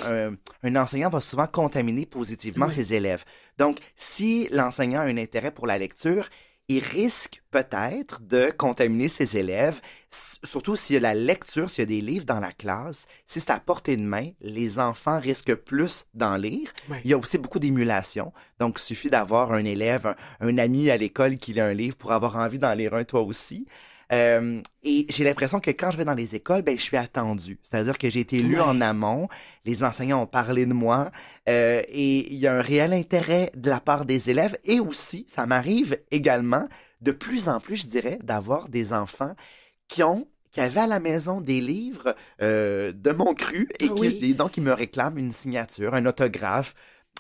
un enseignant va souvent contaminer positivement ses élèves. Donc, si l'enseignant a un intérêt pour la lecture, il risque peut-être de contaminer ses élèves, surtout s'il y a la lecture, s'il y a des livres dans la classe, si c'est à portée de main, les enfants risquent plus d'en lire. Il y a aussi beaucoup d'émulation, donc il suffit d'avoir un élève, un, un ami à l'école qui lit un livre pour avoir envie d'en lire un toi aussi. Euh, et j'ai l'impression que quand je vais dans les écoles, ben, je suis attendu. C'est-à-dire que j'ai été lu Ouais. en amont, les enseignants ont parlé de moi, euh, et il y a un réel intérêt de la part des élèves. Et aussi, ça m'arrive également, de plus en plus, je dirais, d'avoir des enfants qui ont qui avaient à la maison des livres euh, de mon cru et, qui, oui. et donc ils me réclament une signature, un autographe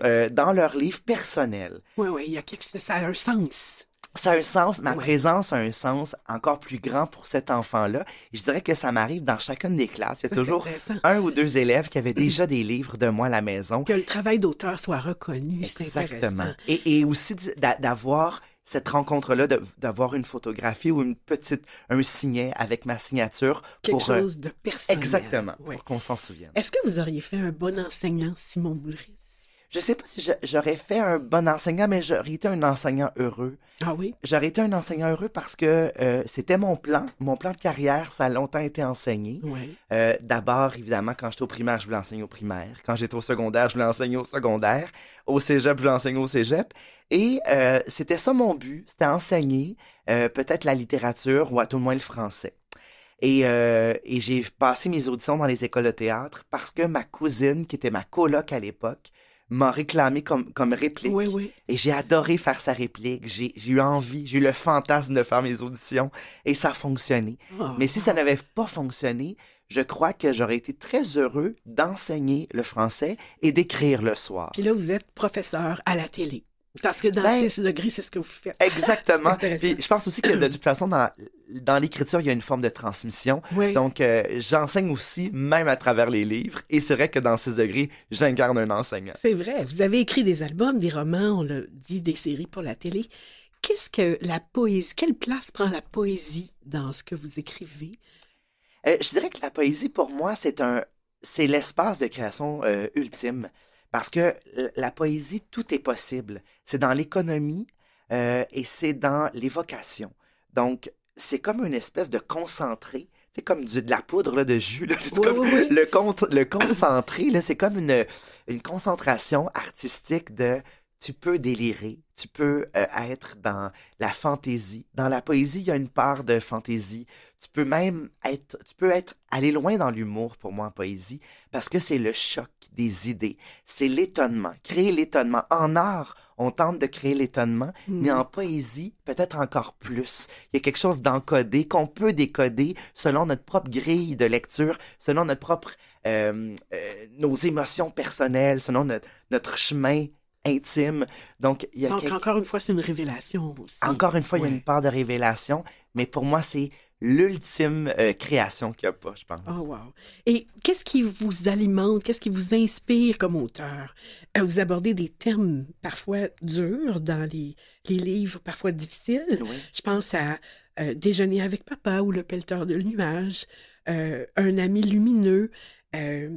euh, dans leur livre personnel. Oui, oui, il y a quelque ça a un sens. Ça a un sens, ma Ouais. présence a un sens encore plus grand pour cet enfant-là. Je dirais que ça m'arrive dans chacune des classes. Il y a toujours un ou deux élèves qui avaient déjà des livres de moi à la maison. Que le travail d'auteur soit reconnu, Exactement. Et, et aussi d'a- d'avoir cette rencontre-là, d'avoir une photographie ou une petite, un signet avec ma signature. Quelque pour, euh, chose de personnel. Exactement, Ouais. pour qu'on s'en souvienne. Est-ce que vous auriez fait un bon enseignant, Simon Boulris? Je sais pas si j'aurais fait un bon enseignant, mais j'aurais été un enseignant heureux. Ah oui? J'aurais été un enseignant heureux parce que euh, c'était mon plan. Mon plan de carrière, ça a longtemps été enseigné. Oui. Euh, D'abord, évidemment, quand j'étais au primaire, je voulais enseigner au primaire. Quand j'étais au secondaire, je voulais enseigner au secondaire. Au cégep, je voulais enseigner au cégep. Et euh, c'était ça mon but, c'était enseigner peut-être la littérature ou à tout le moins le français. Et, euh, et j'ai passé mes auditions dans les écoles de théâtre parce que ma cousine, qui était ma coloc à l'époque, m'a réclamé comme, comme réplique. Oui, oui. Et j'ai adoré faire sa réplique. J'ai eu envie, j'ai eu le fantasme de faire mes auditions et ça a fonctionné. Ah. Mais si ça n'avait pas fonctionné, je crois que j'aurais été très heureux d'enseigner le français et d'écrire le soir. Puis là, vous êtes professeur à la télé. Parce que dans Ben, 6 degrés, c'est ce que vous faites. Exactement. Puis je pense aussi que de toute façon, dans, dans l'écriture, il y a une forme de transmission. Oui. Donc, euh, j'enseigne aussi, même à travers les livres. Et c'est vrai que dans 6 degrés, j'incarne un enseignant. C'est vrai. Vous avez écrit des albums, des romans, on l'a dit, des séries pour la télé. Qu'est-ce que la poésie, quelle place prend la poésie dans ce que vous écrivez? Euh, je dirais que la poésie, pour moi, c'est un, c'est l'espace de création euh, ultime. Parce que la poésie, tout est possible. C'est dans l'économie et c'est dans l'évocation. Donc, c'est comme une espèce de concentré. C'est comme du- de la poudre là, de jus. là. C'est Oui, comme oui, oui. Le, con- le concentré, là, c'est comme une, une concentration artistique de tu peux délirer, tu peux euh, être dans la fantaisie. Dans la poésie, il y a une part de fantaisie. Tu peux même être, tu peux être aller loin dans l'humour pour moi en poésie parce que c'est le choc des idées, c'est l'étonnement, créer l'étonnement. En art, on tente de créer l'étonnement, mais en poésie, peut-être encore plus. Il y a quelque chose d'encodé qu'on peut décoder selon notre propre grille de lecture, selon notre propre euh, euh, nos émotions personnelles, selon notre, notre chemin intime. Donc, il y a Donc, quelque- encore une fois, c'est une révélation aussi. encore une fois, il y a une part de révélation, mais pour moi, c'est l'ultime euh, création qu'il n'y a pas, je pense. Oh, wow. Et qu'est-ce qui vous alimente, qu'est-ce qui vous inspire comme auteur? Euh, Vous abordez des thèmes parfois durs dans les, les livres, parfois difficiles. Oui. Je pense à euh, Déjeuner avec papa ou Le pelleteur de nuages, euh, Un ami lumineux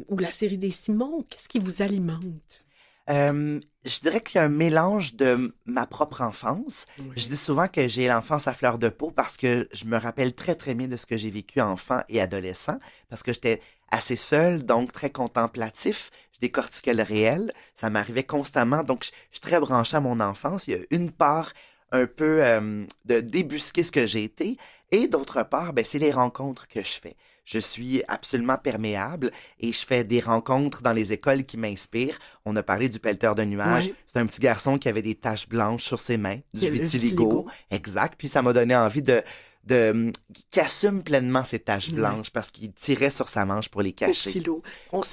ou la série des Simons. Qu'est-ce qui vous alimente? Euh, je dirais qu'il y a un mélange de ma propre enfance. Je dis souvent que j'ai l'enfance à fleur de peau parce que je me rappelle très très bien de ce que j'ai vécu enfant et adolescent parce que j'étais assez seul, donc très contemplatif. Je décortiquais le réel. Ça m'arrivait constamment, donc je, je suis très branché à mon enfance. Il y a une part un peu euh, de débusquer ce que j'ai été et d'autre part, ben, c'est les rencontres que je fais. Je suis absolument perméable et je fais des rencontres dans les écoles qui m'inspirent. On a parlé du pelleteur de nuages. C'est un petit garçon qui avait des taches blanches sur ses mains, du vitiligo. vitiligo. Exact. Puis ça m'a donné envie de, de qu'il assume pleinement ses taches Ouais. blanches parce qu'il tirait sur sa manche pour les cacher.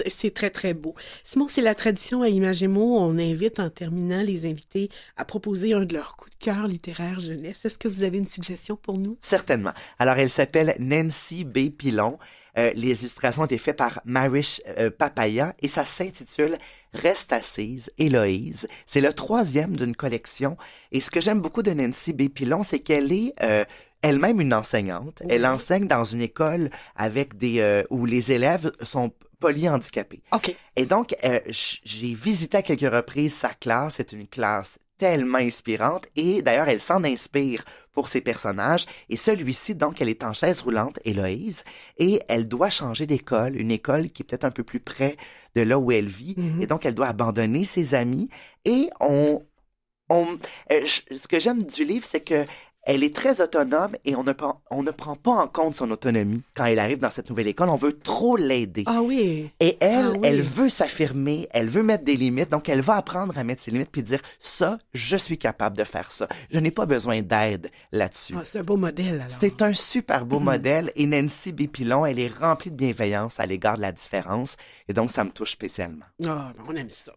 C'est très, très beau. Simon, c'est la tradition à Imagemo. On invite en terminant les invités à proposer un de leurs coups de cœur littéraire jeunesse. Est-ce que vous avez une suggestion pour nous? Certainement. Alors, elle s'appelle Nancy B. Pilon. Euh, les illustrations ont été faites par Marish euh, Papaya et ça s'intitule Reste assise, Héloïse. C'est le troisième d'une collection. Et ce que j'aime beaucoup de Nancy B. Pilon, c'est qu'elle est euh, elle-même une enseignante. Elle enseigne dans une école avec des euh, où les élèves sont polyhandicapés. OK. Et donc, euh, j'ai visité à quelques reprises sa classe. C'est une classe tellement inspirante et d'ailleurs, elle s'en inspire pour ses personnages. Et celui-ci, donc, elle est en chaise roulante, Héloïse, et elle doit changer d'école, une école qui est peut-être un peu plus près de là où elle vit. Et donc, elle doit abandonner ses amis. Et on, on, euh, je- ce que j'aime du livre, c'est que elle est très autonome et on ne, prend, on ne prend pas en compte son autonomie quand elle arrive dans cette nouvelle école. On veut trop l'aider. Ah oui. Et elle, Ah oui. elle veut s'affirmer, elle veut mettre des limites, donc elle va apprendre à mettre ses limites puis dire ça, je suis capable de faire ça. Je n'ai pas besoin d'aide là-dessus. Ah, c'est un beau modèle. C'est un super beau Mhm. modèle et Nancy Bépilon, elle est remplie de bienveillance à l'égard de la différence et donc ça me touche spécialement. Ah, ben, on aime ça.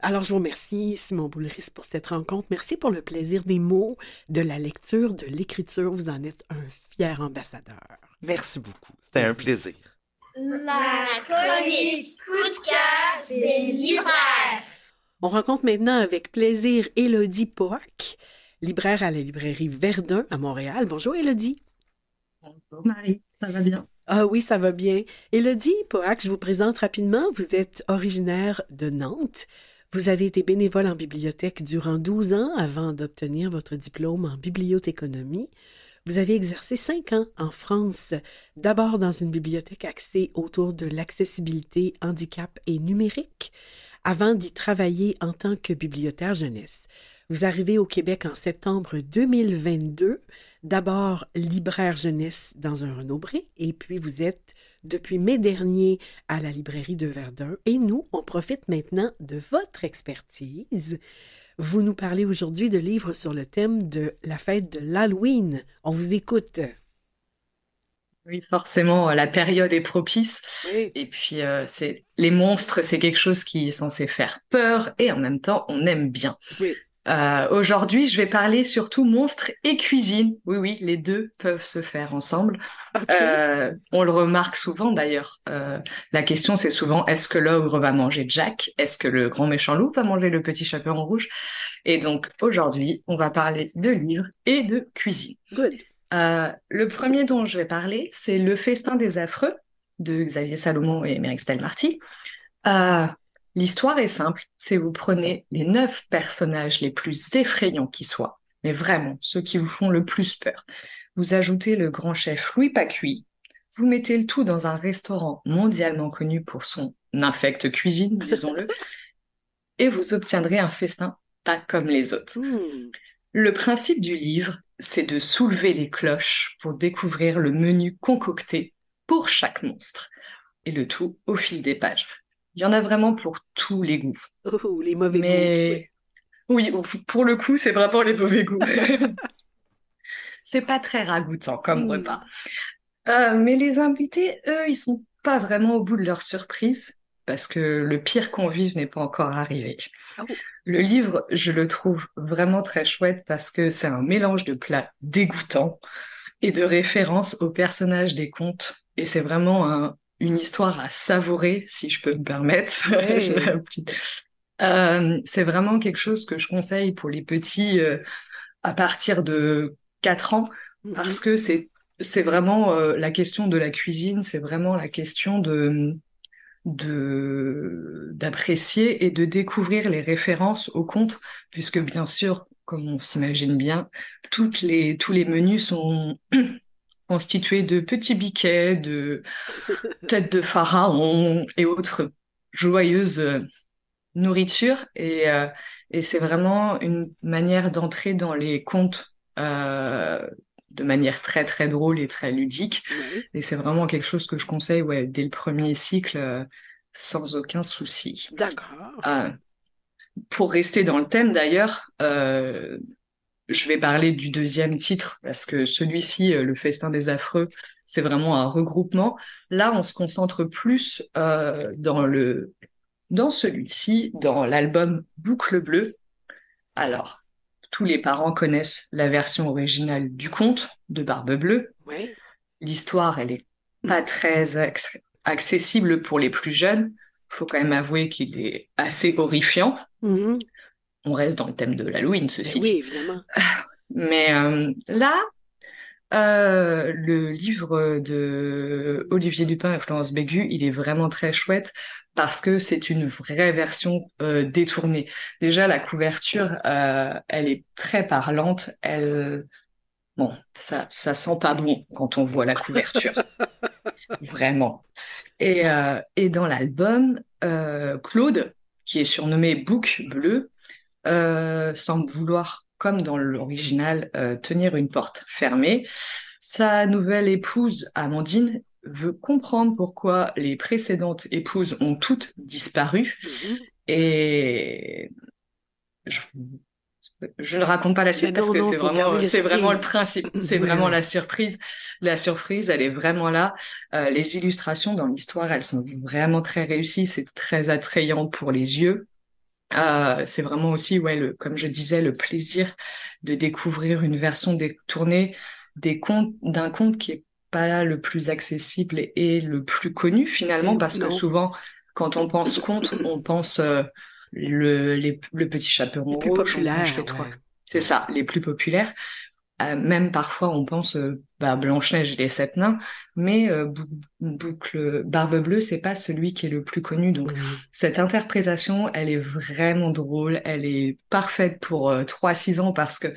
Alors, je vous remercie, Simon Boulris, pour cette rencontre. Merci pour le plaisir des mots, de la lecture, de l'écriture. Vous en êtes un fier ambassadeur. Merci beaucoup. C'était un plaisir. La chronique coup de cœur des libraires. On rencontre maintenant avec plaisir Élodie Poac, libraire à la librairie Verdun à Montréal. Bonjour Élodie. Bonjour Marie, ça va bien? Ah oui, ça va bien. Élodie Poac, je vous présente rapidement. Vous êtes originaire de Nantes. Vous avez été bénévole en bibliothèque durant 12 ans avant d'obtenir votre diplôme en bibliothéconomie. Vous avez exercé cinq ans en France, d'abord dans une bibliothèque axée autour de l'accessibilité, handicap et numérique, avant d'y travailler en tant que bibliothécaire jeunesse. Vous arrivez au Québec en septembre 2022, d'abord libraire jeunesse dans un Renaud-Bré, et puis vous êtes depuis mai dernier à la librairie de Verdun. Et nous, on profite maintenant de votre expertise. Vous nous parlez aujourd'hui de livres sur le thème de la fête de l'Halloween. On vous écoute. Oui, forcément, la période est propice. Et puis, euh, c'est les monstres, c'est quelque chose qui est censé faire peur et en même temps, on aime bien. Euh, aujourd'hui, je vais parler surtout monstres et cuisine. Oui, oui, les deux peuvent se faire ensemble. Euh, on le remarque souvent d'ailleurs. Euh, la question, c'est souvent est-ce que l'ogre va manger Jack? Est-ce que le grand méchant loup va manger le petit chaperon rouge? Et donc aujourd'hui, on va parler de livres et de cuisine. Good. le premier dont je vais parler, c'est Le Festin des Affreux de Xavier Salomon et Méric Stelmarty. L'histoire est simple, c'est vous prenez les neuf personnages les plus effrayants qui soient, mais vraiment ceux qui vous font le plus peur. Vous ajoutez le grand chef Louis Pacuit, vous mettez le tout dans un restaurant mondialement connu pour son infecte cuisine, disons-le, et vous obtiendrez un festin pas comme les autres. Hmm. Le principe du livre, c'est de soulever les cloches pour découvrir le menu concocté pour chaque monstre, et le tout au fil des pages. Il y en a vraiment pour tous les goûts. Oh, les mauvais Mais... goûts. Oui. pour le coup, c'est vraiment les mauvais goûts. c'est pas très ragoûtant comme Hmm. repas. Euh, mais les invités, eux, ils sont pas vraiment au bout de leur surprise parce que le pire convive n'est pas encore arrivé. Ah Le livre, je le trouve vraiment très chouette parce que c'est un mélange de plats dégoûtants et de références aux personnages des contes. Et c'est vraiment un, une histoire à savourer, si je peux me permettre. Euh, c'est vraiment quelque chose que je conseille pour les petits euh, à partir de 4 ans parce que c'est c'est vraiment euh, la question de la cuisine, c'est vraiment la question de de d'apprécier et de découvrir les références au conte puisque bien sûr comme on s'imagine bien toutes les tous les menus sont constitués de petits biquets de têtes de pharaon et autres joyeuses euh, nourritures et euh, et c'est vraiment une manière d'entrer dans les contes euh, de manière très très drôle et très ludique et c'est vraiment quelque chose que je conseille ouais dès le premier cycle euh, sans aucun souci. D'accord. Pour rester dans le thème d'ailleurs, je vais parler du deuxième titre parce que celui-ci, euh, Le Festin des Affreux, c'est vraiment un regroupement. Là, on se concentre plus euh, dans le dans celui-ci, dans l'album Boucle Bleue. Alors, tous les parents connaissent la version originale du conte de Barbe Bleue. Ouais. L'histoire, elle est pas très acc- accessible pour les plus jeunes. Faut quand même avouer qu'il est assez horrifiant. Mhm. On reste dans le thème de l'Halloween, ceci Oui, évidemment. Mais euh, là, euh, le livre de Olivier Dupin et Florence Bégu, il est vraiment très chouette parce que c'est une vraie version euh, détournée. Déjà, la couverture, elle est très parlante. Elle, bon, ça, ça sent pas bon quand on voit la couverture, vraiment. Et, et dans l'album, Claude, qui est surnommé Bouc Bleu, euh, semble vouloir, comme dans l'original, euh, tenir une porte fermée. Sa nouvelle épouse, Amandine, veut comprendre pourquoi les précédentes épouses ont toutes disparu. Et je, je ne raconte pas la suite parce que c'est vraiment, c'est vraiment le surprise. principe, c'est Oui, vraiment oui. la surprise. La surprise, elle est vraiment là. Euh, les illustrations dans l'histoire, elles sont vraiment très réussies, c'est très attrayant pour les yeux. Euh, c'est vraiment aussi, ouais, le, comme je disais, le plaisir de découvrir une version détournée des contes, d'un conte qui est pas le plus accessible et, et le plus connu finalement, parce que souvent, quand on pense conte, on pense euh, le, les- le petit chaperon Les plus rouge, on pense trois. C'est ça, les plus populaires. Euh, même parfois, on pense euh, bah, Blanche-Neige et les sept nains, mais euh, Bou- Boucle Barbe Bleue, c'est pas celui qui est le plus connu. Donc, cette interprétation, elle est vraiment drôle, elle est parfaite pour euh, 3-6 ans parce que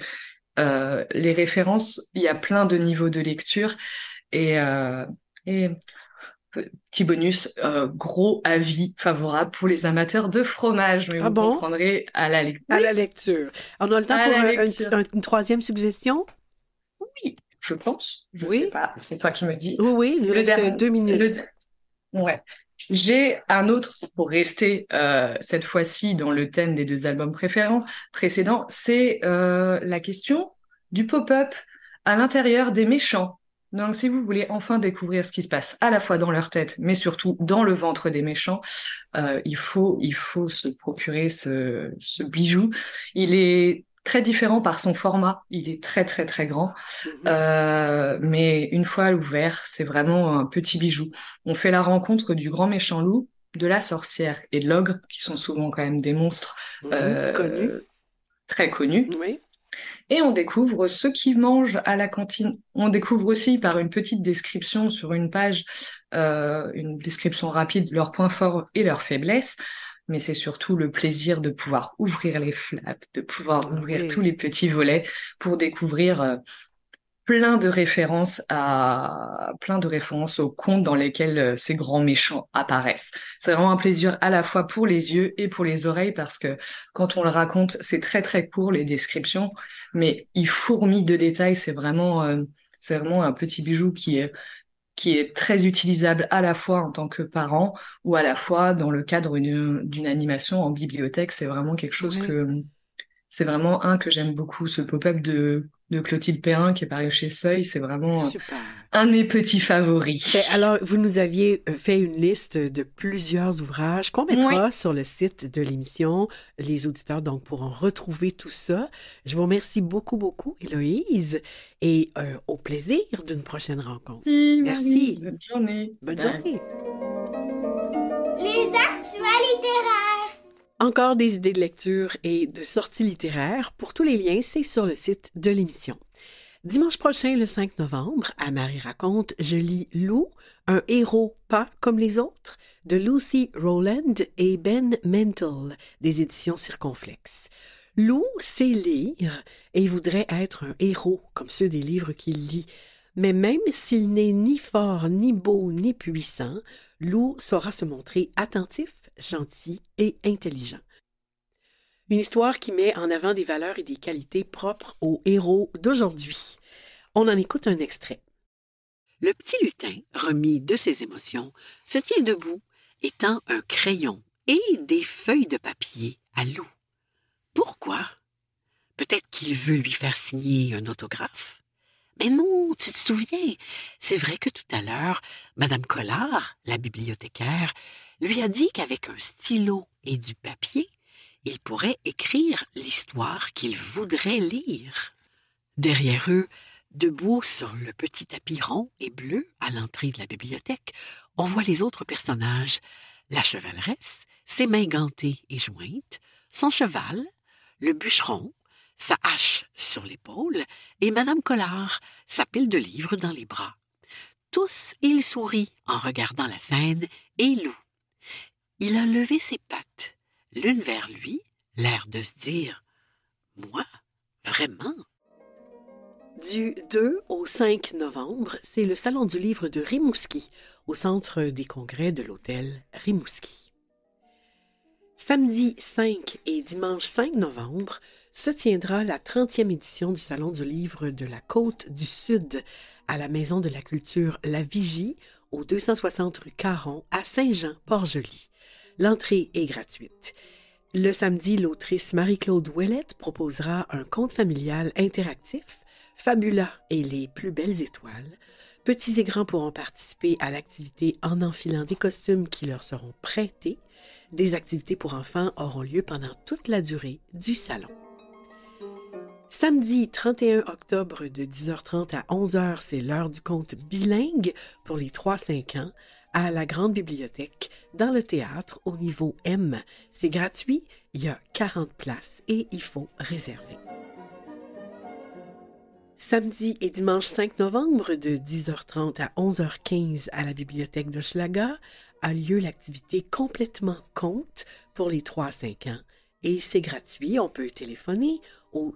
euh, les références, il y a plein de niveaux de lecture. Et, euh, et petit bonus, euh, gros avis favorable pour les amateurs de fromage, mais Ah vous bon? comprendrez à la lecture. À la lecture. On a le temps À pour un- un- une troisième suggestion? Oui, je pense. Je Oui. sais pas. C'est toi qui me dis. Oui, oui, il nous reste dernier- deux minutes. le- Ouais. J'ai un autre pour rester euh, cette fois-ci dans le thème des deux albums précédents. C'est euh, la question du pop-up à l'intérieur des méchants. Donc, si vous voulez enfin découvrir ce qui se passe à la fois dans leur tête, mais surtout dans le ventre des méchants, euh, il faut, il faut se procurer ce, ce bijou. Il est très différent par son format. Il est très très très grand, euh, mais une fois ouvert, c'est vraiment un petit bijou. On fait la rencontre du grand méchant loup, de la sorcière et de l'ogre, qui sont souvent quand même des monstres euh, Connus. très connus. Oui. Et on découvre ce qu'ils mangent à la cantine. On découvre aussi par une petite description sur une page, euh, une description rapide, leurs points forts et leurs faiblesses. Mais c'est surtout le plaisir de pouvoir ouvrir les flaps, de pouvoir ouvrir tous les petits volets pour découvrir euh, plein de références à plein de références aux contes dans lesquels euh, ces grands méchants apparaissent. C'est vraiment un plaisir à la fois pour les yeux et pour les oreilles parce que quand on le raconte, c'est très très court les descriptions, mais il fourmille de détails. C'est vraiment euh, c'est vraiment un petit bijou qui est qui est très utilisable à la fois en tant que parent ou à la fois dans le cadre d'une d'une animation en bibliothèque. C'est vraiment quelque chose Ouais. que c'est vraiment un que j'aime beaucoup, ce pop-up de, de Clotilde Perrin qui est paru chez Seuil. C'est vraiment euh, Super. un de mes petits favoris. Alors, vous nous aviez euh, fait une liste de plusieurs ouvrages qu'on mettra sur le site de l'émission. Les auditeurs, donc, pourront retrouver tout ça. Je vous remercie beaucoup, beaucoup, Héloïse, et euh, au plaisir d'une prochaine rencontre. Merci. Merci. Bonne journée. Bonne Bye. journée. Les actuels littéraires. Encore des idées de lecture et de sorties littéraires. Pour tous les liens, c'est sur le site de l'émission. Dimanche prochain, le 5 novembre, à Marie raconte, je lis Lou, un héros pas comme les autres, de Lucy Rowland et Ben Mental, des éditions Circonflexe. Lou sait lire et voudrait être un héros comme ceux des livres qu'il lit. Mais même s'il n'est ni fort, ni beau, ni puissant, Lou saura se montrer attentif, gentil et intelligent. Une histoire qui met en avant des valeurs et des qualités propres aux héros d'aujourd'hui. On en écoute un extrait. Le petit lutin, remis de ses émotions, se tient debout, étant un crayon et des feuilles de papier à Lou. Pourquoi? Peut-être qu'il veut lui faire signer un autographe? Mais non, tu te souviens, c'est vrai que tout à l'heure, Madame Collard, la bibliothécaire, lui a dit qu'avec un stylo et du papier, il pourrait écrire l'histoire qu'il voudrait lire. Derrière eux, debout sur le petit tapis rond et bleu à l'entrée de la bibliothèque, on voit les autres personnages. La chevaleresse, ses mains gantées et jointes, son cheval, le bûcheron, sa hache sur l'épaule, et Madame Collard, sa pile de livres dans les bras. Tous, il sourit en regardant la scène et Lou. Il a levé ses pattes, l'une vers lui, l'air de se dire Moi, vraiment Du 2 au 5 novembre, c'est le Salon du livre de Rimouski, au centre des congrès de l'hôtel Rimouski. Samedi 5 et dimanche 5 novembre se tiendra la 30e édition du Salon du livre de la Côte du Sud à la Maison de la Culture La Vigie, au 260 rue Caron, à Saint-Jean-Port-Joli. L'entrée est gratuite. Le samedi, l'autrice Marie-Claude Ouellette proposera un conte familial interactif, Fabula et les plus belles étoiles. Petits et grands pourront participer à l'activité en enfilant des costumes qui leur seront prêtés. Des activités pour enfants auront lieu pendant toute la durée du salon. Samedi 31 octobre de 10h30 à 11h, c'est l'heure du conte bilingue pour les 3-5 ans à la Grande Bibliothèque dans le théâtre au niveau M. C'est gratuit, il y a 40 places et il faut réserver. Samedi et dimanche 5 novembre de 10h30 à 11h15 à la bibliothèque de a lieu l'activité complètement conte pour les 3 à 5 ans. Et c'est gratuit, on peut téléphoner au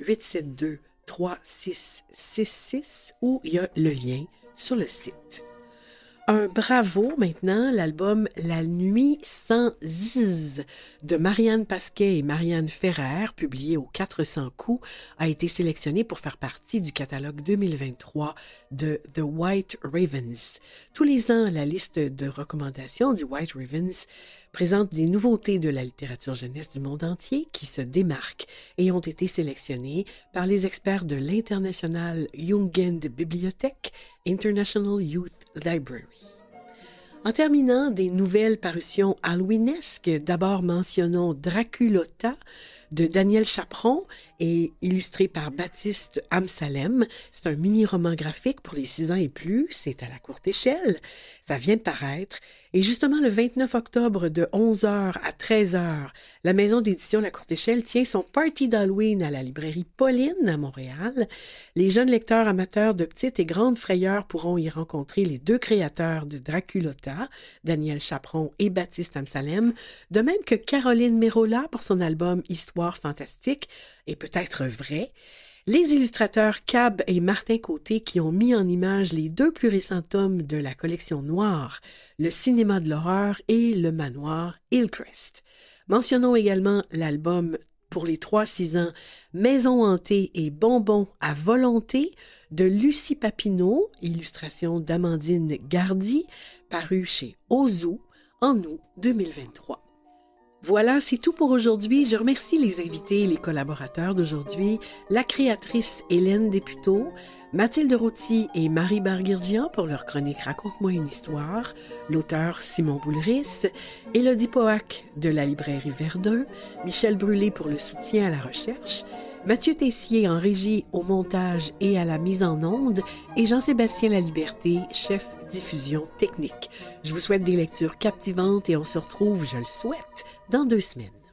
514-872-3666 ou il y a le lien sur le site. Un bravo maintenant, l'album La Nuit sans Ziz de Marianne Pasquet et Marianne Ferrer, publié aux 400 coups, a été sélectionné pour faire partie du catalogue 2023 de The White Ravens. Tous les ans, la liste de recommandations du White Ravens présente des nouveautés de la littérature jeunesse du monde entier qui se démarquent et ont été sélectionnées par les experts de l'International Bibliothèque International Youth Library. En terminant, des nouvelles parutions halloweenesques. D'abord, mentionnons Draculota de Daniel Chaperon et illustré par Baptiste Amsalem. C'est un mini-roman graphique pour les 6 ans et plus. C'est à la courte échelle. Ça vient de paraître. Et justement, le 29 octobre de 11h à 13h, la maison d'édition La Courte Échelle tient son party d'Halloween à la librairie Pauline à Montréal. Les jeunes lecteurs amateurs de petites et grandes frayeurs pourront y rencontrer les deux créateurs de Draculota, Daniel Chaperon et Baptiste Amsalem, de même que Caroline Merola pour son album Histoire fantastique et peut-être vrai, les illustrateurs Cab et Martin Côté qui ont mis en image les deux plus récents tomes de la collection noire, Le cinéma de l'horreur et Le manoir Hillcrest. Mentionnons également l'album pour les 3-6 ans Maison hantée et bonbons à volonté de Lucie Papineau, illustration d'Amandine Gardy, paru chez Ozu en août 2023. Voilà, c'est tout pour aujourd'hui. Je remercie les invités et les collaborateurs d'aujourd'hui, la créatrice Hélène Députeau, Mathilde Rôti et Marie Barguirgian pour leur chronique Raconte-moi une histoire, l'auteur Simon Boulris, Elodie Poac de la librairie Verdun, Michel Brûlé pour le soutien à la recherche, Mathieu Tessier en régie au montage et à la mise en onde et Jean-Sébastien Laliberté, chef diffusion technique. Je vous souhaite des lectures captivantes et on se retrouve, je le souhaite, dans deux semaines.